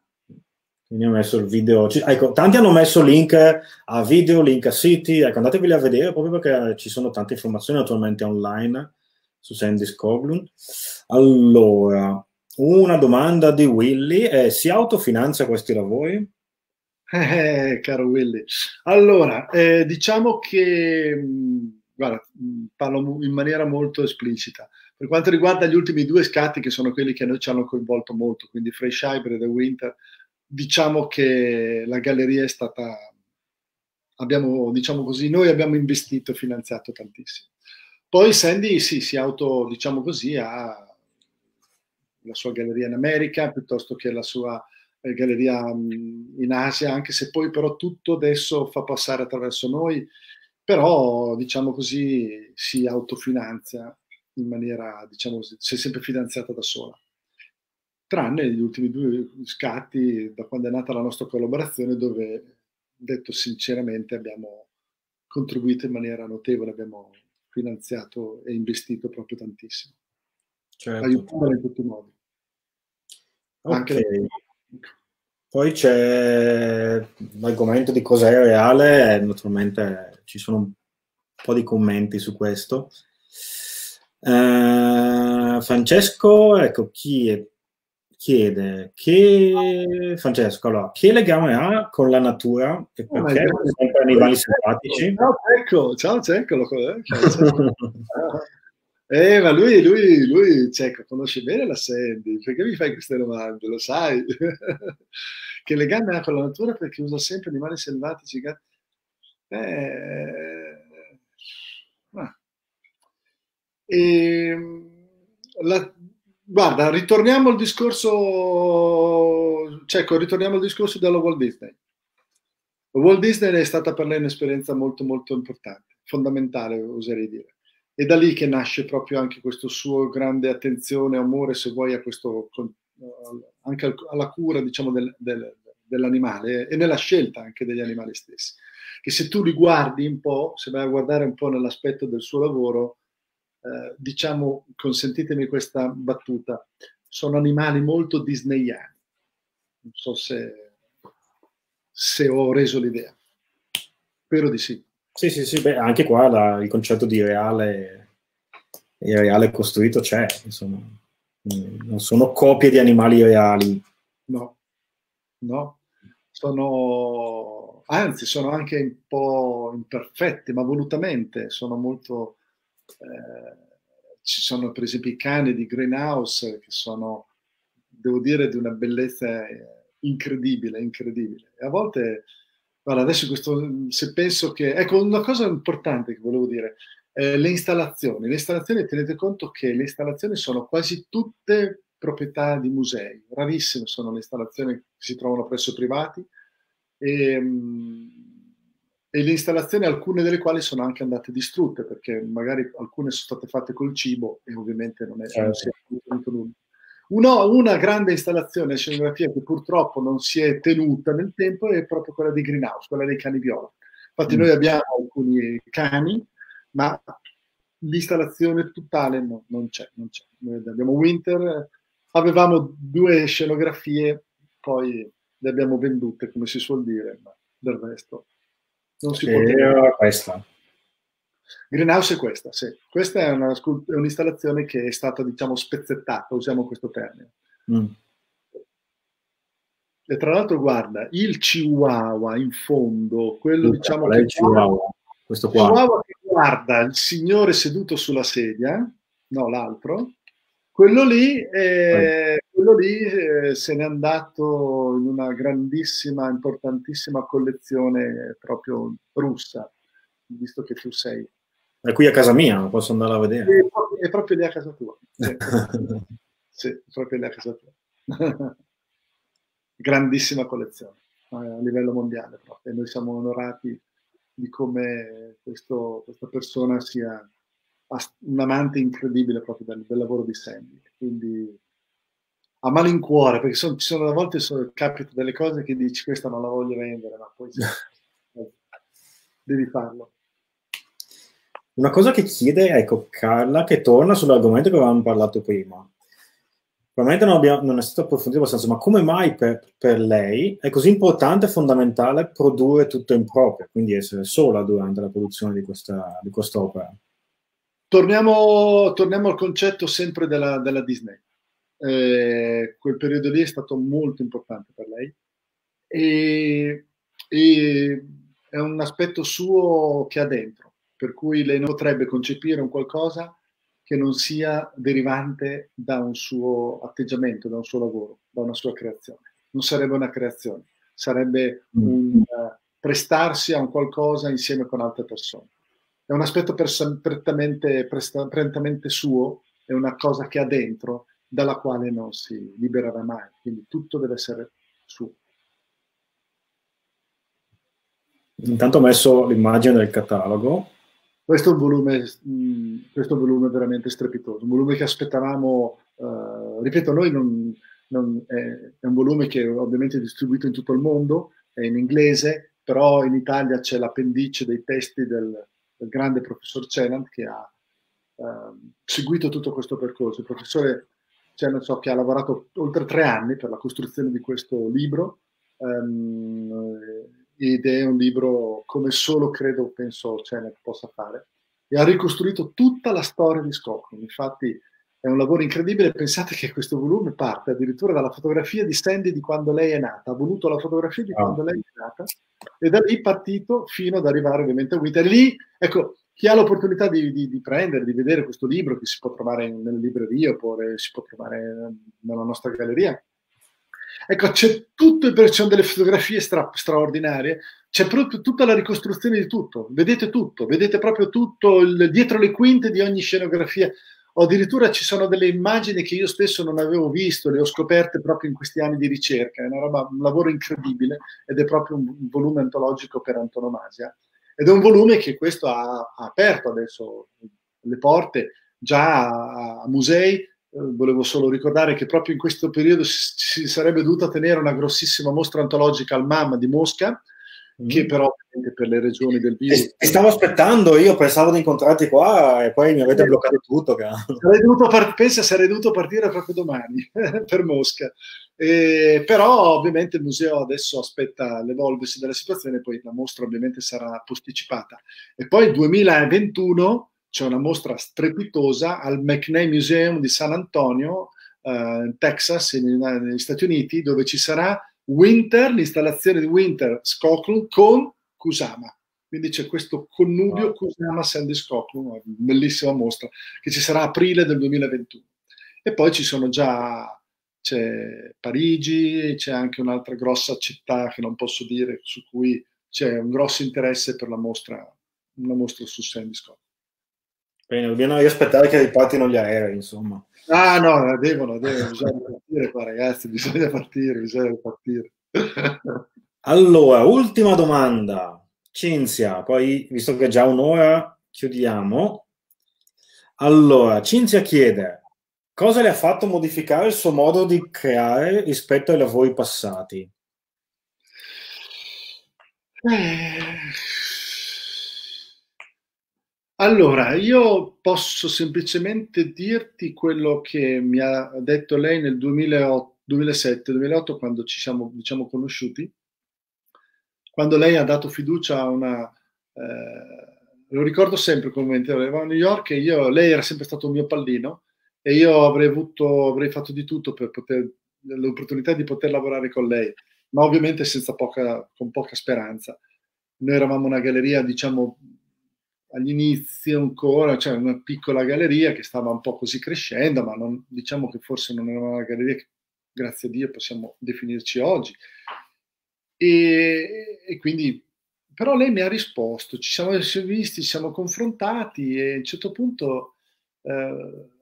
quindi ho messo il video. Ecco, tanti hanno messo link a video, link a siti. Ecco, andateveli a vedere proprio perché ci sono tante informazioni attualmente online su Sandy Scoglund. Allora, una domanda di Willy: eh, si autofinanzia questi lavori? Eh, caro Willy. Allora, eh, diciamo che, mm, guarda, mm, parlo in maniera molto esplicita. Per quanto riguarda gli ultimi due scatti, che sono quelli che a noi ci hanno coinvolto molto, quindi Fresh Hybrid e Winter, diciamo che la galleria è stata, abbiamo, diciamo così, noi abbiamo investito e finanziato tantissimo. Poi Sandy sì, si auto, diciamo così, ha la sua galleria in America piuttosto che la sua eh, galleria mh, in Asia, anche se poi però tutto adesso fa passare attraverso noi, però diciamo così si autofinanzia in maniera, diciamo, si è sempre finanziata da sola tranne gli ultimi due scatti da quando è nata la nostra collaborazione dove, detto sinceramente, abbiamo contribuito in maniera notevole, abbiamo finanziato e investito proprio tantissimo, certo. aiutandola in tutti i modi. Okay. Anche Poi c'è l'argomento di cos'è reale, naturalmente ci sono un po' di commenti su questo. Uh, Francesco, ecco chi è chiede che Francesco, allora, che legame ha con la natura e oh perché oh sempre animali selvatici? Ciao Cecco, ciao Cecco, lo Eh, ma lui, lui, lui, Cecco, conosce bene la Sandy, perché mi fai queste domande, lo sai? che legame ha con la natura perché usa sempre animali selvatici? Eh, ah. e, la, Guarda, ritorniamo al discorso, cioè, ritorniamo al discorso della Walt Disney. Walt Disney è stata per lei un'esperienza molto molto importante, fondamentale oserei dire. E da lì che nasce proprio anche questo suo grande attenzione, amore, se vuoi, a questo, anche alla cura, diciamo, del, del, dell'animale e nella scelta anche degli animali stessi. che se tu li guardi un po', se vai a guardare un po' nell'aspetto del suo lavoro, eh, diciamo, consentitemi questa battuta, sono animali molto disneyani. Non so se, se ho reso l'idea. Spero di sì. Sì, sì, sì, beh, anche qua la, il concetto di reale, il reale costruito c'è, insomma, non sono copie di animali reali. No, no, sono, anzi, sono anche un po' imperfetti, ma volutamente, sono molto, eh, ci sono per esempio i cani di Greenhouse che sono, devo dire, di una bellezza incredibile, incredibile. E a volte Guarda, adesso questo, se penso che... Ecco, una cosa importante che volevo dire, eh, le installazioni. Le installazioni, tenete conto che le installazioni sono quasi tutte proprietà di musei, rarissime sono le installazioni che si trovano presso privati e, mm, e le installazioni, alcune delle quali sono anche andate distrutte perché magari alcune sono state fatte col cibo e ovviamente non, è, certo. non si è avuto nulla. Uno, una grande installazione di scenografia che purtroppo non si è tenuta nel tempo è proprio quella di Greenhouse, quella dei cani viola. Infatti mm. noi abbiamo alcuni cani, ma l'installazione totale no, non, c'è, non c'è. Noi abbiamo Winter, avevamo due scenografie, poi le abbiamo vendute, come si suol dire, ma del resto non si può dire. Questa. Greenhouse è questa, sì. Questa è, una, è un'installazione che è stata, diciamo, spezzettata, usiamo questo termine. Mm. E tra l'altro, guarda, il Chihuahua in fondo, quello sì, diciamo che Chihuahua, questo qua. Chihuahua che guarda il signore seduto sulla sedia, no, l'altro, quello lì, eh, quello lì eh, se n'è andato in una grandissima, importantissima collezione proprio russa, visto che tu sei è qui a casa mia, posso andare a vedere. È proprio, è proprio lì a casa tua. Sì, sì proprio lì a casa tua. Grandissima collezione a livello mondiale proprio. E noi siamo onorati di come questo, questa persona sia un amante incredibile proprio del, del lavoro di Sandy. Quindi a malincuore, perché sono, ci sono a volte sono, capita delle cose che dici questa non la voglio vendere, ma poi devi farlo. Una cosa che chiede, ecco, Carla, che torna sull'argomento che avevamo parlato prima. Probabilmente non, abbiamo, non è stato approfondito abbastanza, ma come mai per, per, lei è così importante e fondamentale produrre tutto in proprio, quindi essere sola durante la produzione di questa, di questa opera? Torniamo, torniamo, al concetto sempre della, della Disney. Eh, quel periodo lì è stato molto importante per lei e, e è un aspetto suo che ha dentro per cui lei non potrebbe concepire un qualcosa che non sia derivante da un suo atteggiamento, da un suo lavoro, da una sua creazione. Non sarebbe una creazione, sarebbe mm. un uh, prestarsi a un qualcosa insieme con altre persone. È un aspetto prettamente, prettamente suo, è una cosa che ha dentro, dalla quale non si libererà mai. Quindi tutto deve essere suo. Intanto ho messo l'immagine del catalogo questo è un volume, mh, mm, questo è un volume veramente strepitoso, un volume che aspettavamo, uh, ripeto, noi non, non è, è, un volume che ovviamente è distribuito in tutto il mondo, è in inglese, però in Italia c'è l'appendice dei testi del, del grande professor Cenant che ha uh, seguito tutto questo percorso. Il professore Cenant so che ha lavorato oltre tre anni per la costruzione di questo libro. Um, ed è un libro come solo credo, penso Cenek possa fare. E ha ricostruito tutta la storia di Scotland. Infatti è un lavoro incredibile. Pensate che questo volume parte addirittura dalla fotografia di Sandy di quando lei è nata. Ha voluto la fotografia di quando lei è nata e da lì è partito fino ad arrivare ovviamente a Winter. Lì, ecco, chi ha l'opportunità di, di, di, prendere, di vedere questo libro che si può trovare nelle librerie oppure si può trovare nella nostra galleria, Ecco, c'è tutto, ci sono delle fotografie stra, straordinarie, c'è proprio tutta la ricostruzione di tutto, vedete tutto, vedete proprio tutto il, dietro le quinte di ogni scenografia. O addirittura ci sono delle immagini che io stesso non avevo visto, le ho scoperte proprio in questi anni di ricerca. È roba, un lavoro incredibile ed è proprio un, volume antologico per antonomasia. Ed è un volume che questo ha, ha aperto adesso le porte già a, a musei, volevo solo ricordare che proprio in questo periodo si, si sarebbe dovuta tenere una grossissima mostra antologica al MAM di Mosca, mm. che però per le regioni del virus... Ti stavo aspettando, io pensavo di incontrarti qua e poi mi avete eh, bloccato tutto. Sarei dovuto pensa, sarei dovuto partire proprio domani per Mosca. Eh, però ovviamente il museo adesso aspetta l'evolversi della situazione, poi la mostra ovviamente sarà posticipata. E poi 2021 c'è una mostra strepitosa al McNay Museum di San Antonio, eh, in Texas, in, negli Stati Uniti, dove ci sarà Winter, l'installazione di Winter Scotland con Kusama. Quindi c'è questo connubio wow. Kusama Sandy Scotland, una bellissima mostra, che ci sarà aprile del 2021. E poi ci sono già c'è Parigi, c'è anche un'altra grossa città che non posso dire, su cui c'è un grosso interesse per la mostra, una mostra su Sandy Scott. Bene, dobbiamo aspettare che ripartino gli aerei, insomma. Ah no, devono, devono, bisogna partire qua ragazzi, bisogna partire, bisogna partire. allora, ultima domanda. Cinzia, poi visto che è già un'ora, chiudiamo. Allora, Cinzia chiede, Cosa le ha fatto modificare il suo modo di creare rispetto ai lavori passati? Eh. Allora, io posso semplicemente dirti quello che mi ha detto lei nel 2007-2008 quando ci siamo diciamo, conosciuti, quando lei ha dato fiducia a una... Eh, lo ricordo sempre come eravamo a New York e io, lei era sempre stato un mio pallino e io avrei, avuto, avrei fatto di tutto per poter, l'opportunità di poter lavorare con lei, ma ovviamente senza poca, con poca speranza. Noi eravamo una galleria, diciamo, agli inizi ancora, cioè una piccola galleria che stava un po' così crescendo, ma non, diciamo che forse non era una galleria che, grazie a Dio, possiamo definirci oggi. E, e quindi, però lei mi ha risposto, ci siamo visti, ci siamo confrontati e a un certo punto... Eh,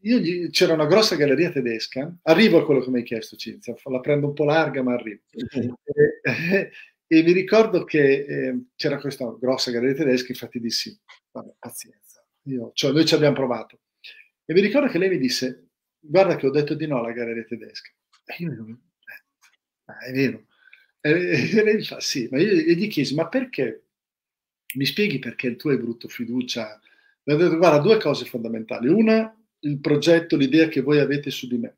gli, c'era una grossa galleria tedesca, arrivo a quello che mi hai chiesto Cinzia, la prendo un po' larga ma arrivo. e, e, e, mi ricordo che eh, c'era questa grossa galleria tedesca, infatti dissi, vabbè, pazienza, Io, cioè, noi ci abbiamo provato. E mi ricordo che lei mi disse, guarda che ho detto di no alla galleria tedesca. E io eh, è vero. E, lei fa, sì, ma io gli chiesi, ma perché? Mi spieghi perché tu hai brutto fiducia? Mi ha detto, guarda, due cose fondamentali. Una, il progetto, l'idea che voi avete su di me,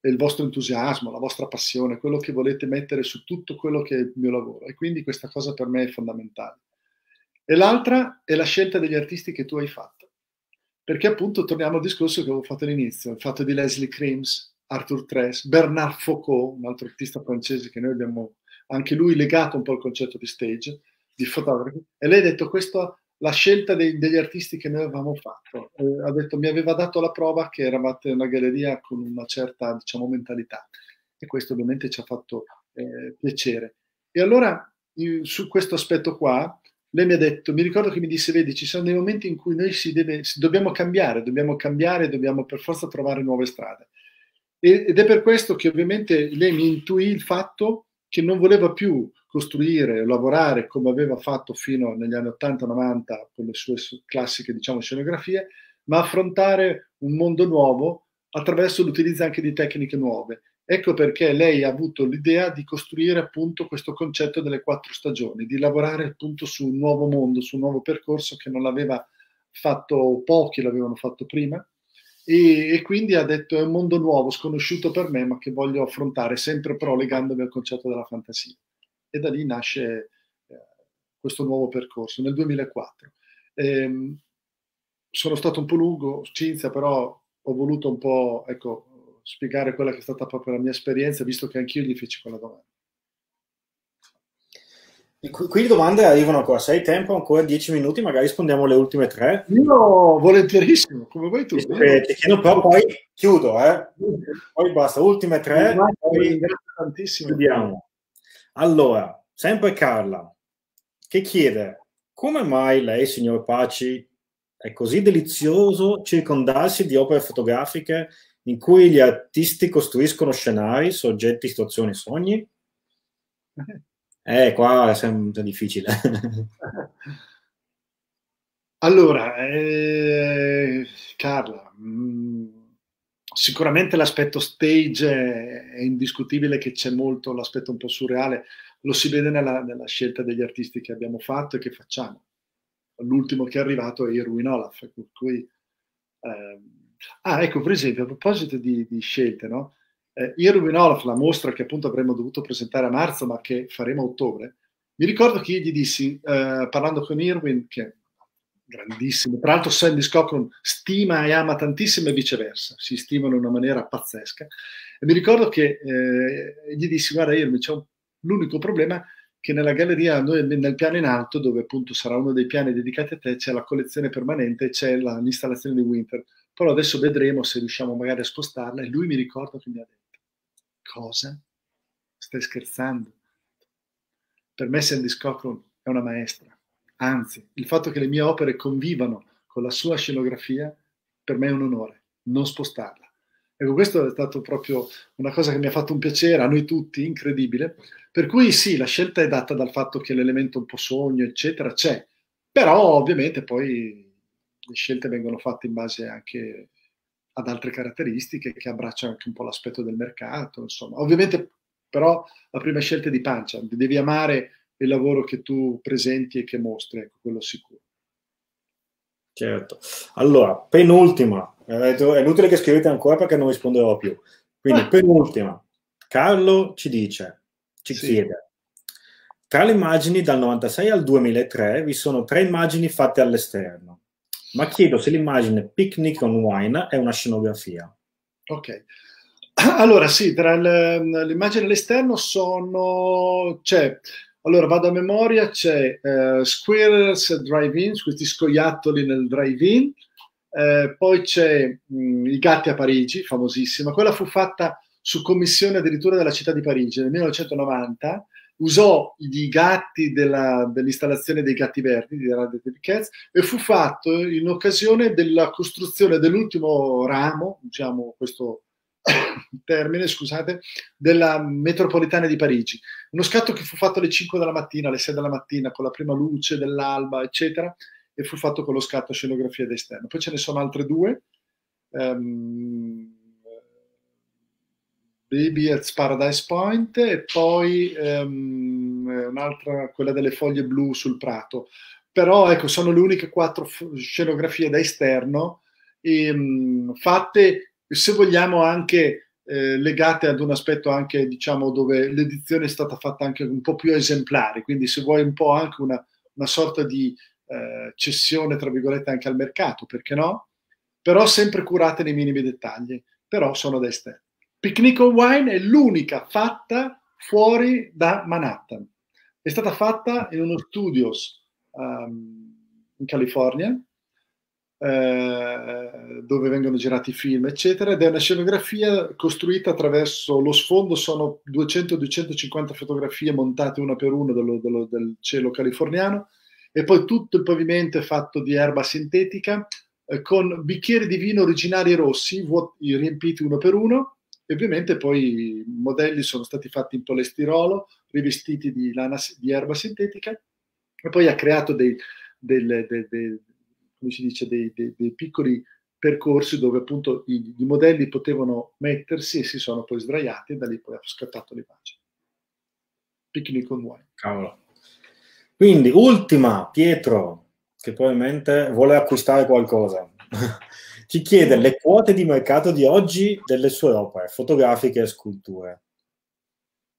il vostro entusiasmo, la vostra passione, quello che volete mettere su tutto quello che è il mio lavoro. E quindi questa cosa per me è fondamentale. E l'altra è la scelta degli artisti che tu hai fatto. Perché appunto torniamo al discorso che avevo fatto all'inizio, il fatto di Leslie Krims, Arthur Tress, Bernard Foucault, un altro artista francese che noi abbiamo anche lui legato un po' al concetto di stage, di fotografi, e lei ha detto questo la scelta dei, degli artisti che noi avevamo fatto. Eh, ha detto, mi aveva dato la prova che eravate una galleria con una certa diciamo, mentalità e questo ovviamente ci ha fatto eh, piacere. E allora su questo aspetto qua, lei mi ha detto, mi ricordo che mi disse, vedi, ci sono dei momenti in cui noi si deve, si, dobbiamo cambiare, dobbiamo cambiare, dobbiamo per forza trovare nuove strade. E, ed è per questo che ovviamente lei mi intuì il fatto che non voleva più costruire, lavorare come aveva fatto fino negli anni 80-90 con le sue classiche diciamo, scenografie, ma affrontare un mondo nuovo attraverso l'utilizzo anche di tecniche nuove. Ecco perché lei ha avuto l'idea di costruire appunto questo concetto delle quattro stagioni, di lavorare appunto su un nuovo mondo, su un nuovo percorso che non l'aveva fatto, pochi l'avevano fatto prima. E, e, quindi ha detto è un mondo nuovo, sconosciuto per me, ma che voglio affrontare, sempre però legandomi al concetto della fantasia e da lì nasce eh, questo nuovo percorso nel 2004. Ehm, sono stato un po' lungo, Cinzia, però ho voluto un po' ecco, spiegare quella che è stata proprio la mia esperienza, visto che anch'io gli feci quella domanda. Qui le domande arrivano ancora, se hai tempo, ancora dieci minuti, magari rispondiamo alle ultime tre. Io volentierissimo, come vuoi tu. Eh, ti chiedo però poi chiudo, eh. poi basta, ultime tre, poi tantissimo. chiudiamo. Allora, sempre Carla, che chiede, come mai lei, signor Paci, è così delizioso circondarsi di opere fotografiche in cui gli artisti costruiscono scenari, soggetti, situazioni, sogni? Eh, qua è sempre difficile. allora, eh, Carla, mh, mm, sicuramente l'aspetto stage è, indiscutibile che c'è molto l'aspetto un po' surreale, lo si vede nella, nella, scelta degli artisti che abbiamo fatto e che facciamo. L'ultimo che è arrivato è Irwin Olaf, per cui... Eh, ah, ecco, per esempio, a proposito di, di scelte, no? Eh, Irwin Olaf, la mostra che appunto avremmo dovuto presentare a marzo, ma che faremo a ottobre, mi ricordo che io gli dissi, eh, parlando con Irwin, che grandissimo. Tra l'altro Sandy Cochran stima e ama tantissimo e viceversa, si stimano in una maniera pazzesca. E mi ricordo che eh, gli dissi, guarda Irmi, c'è un, l'unico problema che nella galleria, noi, nel piano in alto, dove appunto sarà uno dei piani dedicati a te, c'è la collezione permanente c'è la, l'installazione di Winter. Però adesso vedremo se riusciamo magari a spostarla. E lui mi ricorda che mi ha detto, cosa? Stai scherzando? Per me Sandy Cochran è una maestra Anzi, il fatto che le mie opere convivano con la sua scenografia, per me è un onore, non spostarla. Ecco, questo è stato proprio una cosa che mi ha fatto un piacere, a noi tutti, incredibile. Per cui sì, la scelta è data dal fatto che l'elemento un po' sogno, eccetera, c'è. Però ovviamente poi le scelte vengono fatte in base anche ad altre caratteristiche che abbracciano anche un po' l'aspetto del mercato, insomma. Ovviamente però la prima scelta è di pancia, devi amare il lavoro che tu presenti e che mostri, ecco, quello sicuro. Certo. Allora, penultima, è inutile che scrivete ancora perché non risponderò più. Quindi, ah. penultima, Carlo ci dice, ci sì. chiede, tra le immagini dal 96 al 2003 vi sono tre immagini fatte all'esterno, ma chiedo se l'immagine Picnic on Wine è una scenografia. Ok. Allora sì, tra l'immagine all'esterno sono... C'è allora, vado a memoria, c'è uh, Squirrels Drive-In, questi scoiattoli nel drive-in, eh, poi c'è mh, mm, I gatti a Parigi, famosissima. Quella fu fatta su commissione addirittura della città di Parigi nel 1990. Usò i gatti della, dell'installazione dei gatti verdi di Radio Cats e fu fatto in occasione della costruzione dell'ultimo ramo, diciamo questo termine, scusate, della metropolitana di Parigi. Uno scatto che fu fatto alle 5 della mattina, alle 6 della mattina, con la prima luce dell'alba, eccetera, e fu fatto con lo scatto scenografia d'esterno. Poi ce ne sono altre due. Um, Baby at Paradise Point e poi um, un'altra, quella delle foglie blu sul prato. Però ecco, sono le uniche quattro scenografie da esterno e, um, fatte se vogliamo anche eh, legate ad un aspetto anche diciamo dove l'edizione è stata fatta anche un po' più esemplare, quindi se vuoi un po' anche una, una sorta di eh, cessione tra virgolette anche al mercato, perché no? Però sempre curate nei minimi dettagli, però sono da esterno. Picnic on Wine è l'unica fatta fuori da Manhattan. È stata fatta in uno studios um, in California, eh, dove vengono girati i film, eccetera, ed è una scenografia costruita attraverso lo sfondo, sono 200-250 fotografie montate una per una dello, dello, del cielo californiano, e poi tutto il pavimento è fatto di erba sintetica, eh, con bicchieri di vino originali rossi, vuoti, riempiti uno per uno, e ovviamente poi i modelli sono stati fatti in polistirolo, rivestiti di, lana, di erba sintetica, e poi ha creato dei, delle, dei, dei dice, dei, piccoli percorsi dove appunto i, i, modelli potevano mettersi e si sono poi sdraiati e da lì poi ha scattato l'immagine. Picnic on wine. Cavolo. Quindi, ultima, Pietro, che probabilmente vuole acquistare qualcosa. Ci chiede le quote di mercato di oggi delle sue opere fotografiche e sculture.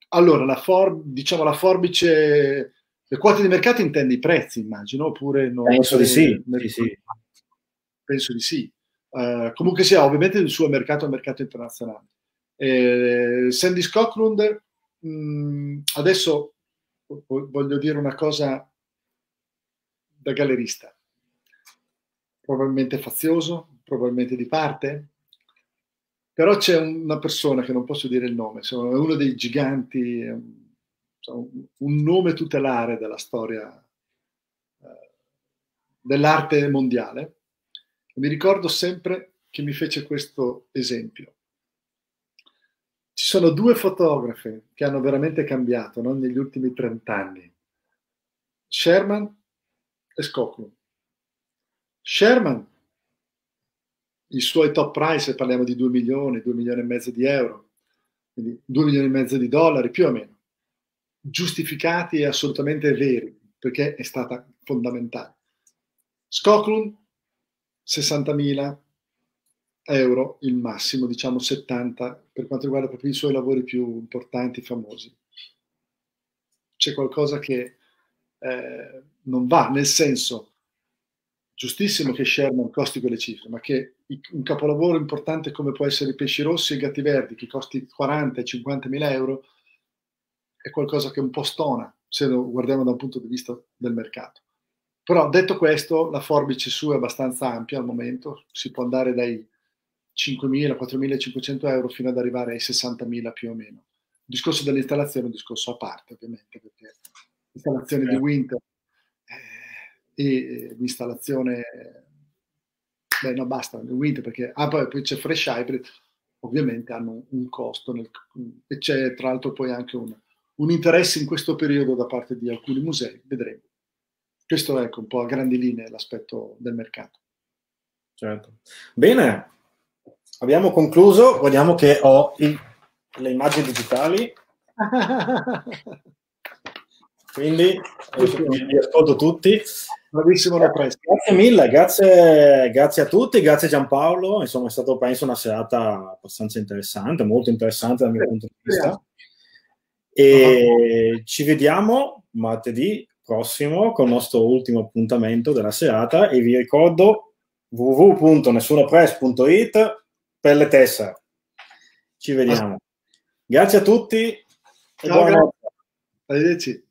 Allora, la, for- diciamo, la forbice le quote di mercato intendi i prezzi, immagino, oppure no? Penso di sì. sì, sì. Penso di sì. Uh, comunque sia, ovviamente il suo mercato è un mercato internazionale. Eh, Sandy Scotland, mh, mm, adesso voglio dire una cosa da gallerista, probabilmente fazioso, probabilmente di parte, però c'è una persona che non posso dire il nome, è uno dei giganti, un nome tutelare della storia eh, dell'arte mondiale. Mi ricordo sempre che mi fece questo esempio. Ci sono due fotografe che hanno veramente cambiato no? negli ultimi 30 anni, Sherman e Scocklund. Sherman i suoi top price, parliamo di 2 milioni, 2 milioni e mezzo di euro, quindi 2 milioni e mezzo di dollari più o meno, giustificati e assolutamente veri, perché è stata fondamentale. Skoklund 60.000 euro il massimo, diciamo 70 per quanto riguarda proprio i suoi lavori più importanti, famosi. C'è qualcosa che eh, non va, nel senso, giustissimo che Sherman costi quelle cifre, ma che un capolavoro importante come può essere i pesci rossi e i gatti verdi, che costi 40 e 50 mila euro, è qualcosa che un po' stona se lo guardiamo da un punto di vista del mercato. Però detto questo, la forbice sua è abbastanza ampia al momento, si può andare dai 5.000, 4.500 euro fino ad arrivare ai 60.000 più o meno. Il discorso dell'installazione è un discorso a parte, ovviamente, perché l'installazione di certo. Winter eh, e l'installazione... Beh, no, basta, Winter perché... Ah, poi, poi c'è Fresh Hybrid, ovviamente hanno un, un costo nel, e c'è tra l'altro poi anche un, un interesse in questo periodo da parte di alcuni musei, vedremo. Questo è ecco, un po' a grandi linee l'aspetto del mercato. Certo. Bene, abbiamo concluso. Vediamo che ho il, le immagini digitali. Quindi vi ascolto tutti. Bravissimo presto. Grazie mille, grazie, grazie, a tutti, grazie Giampaolo. Insomma, è stato penso una serata abbastanza interessante, molto interessante dal mio punto di vista. E ci vediamo martedì prossimo con il nostro ultimo appuntamento della serata e vi ricordo www.nessunopress.it per le tessere. Ci vediamo. Grazie a tutti. Ciao, grazie. Arrivederci.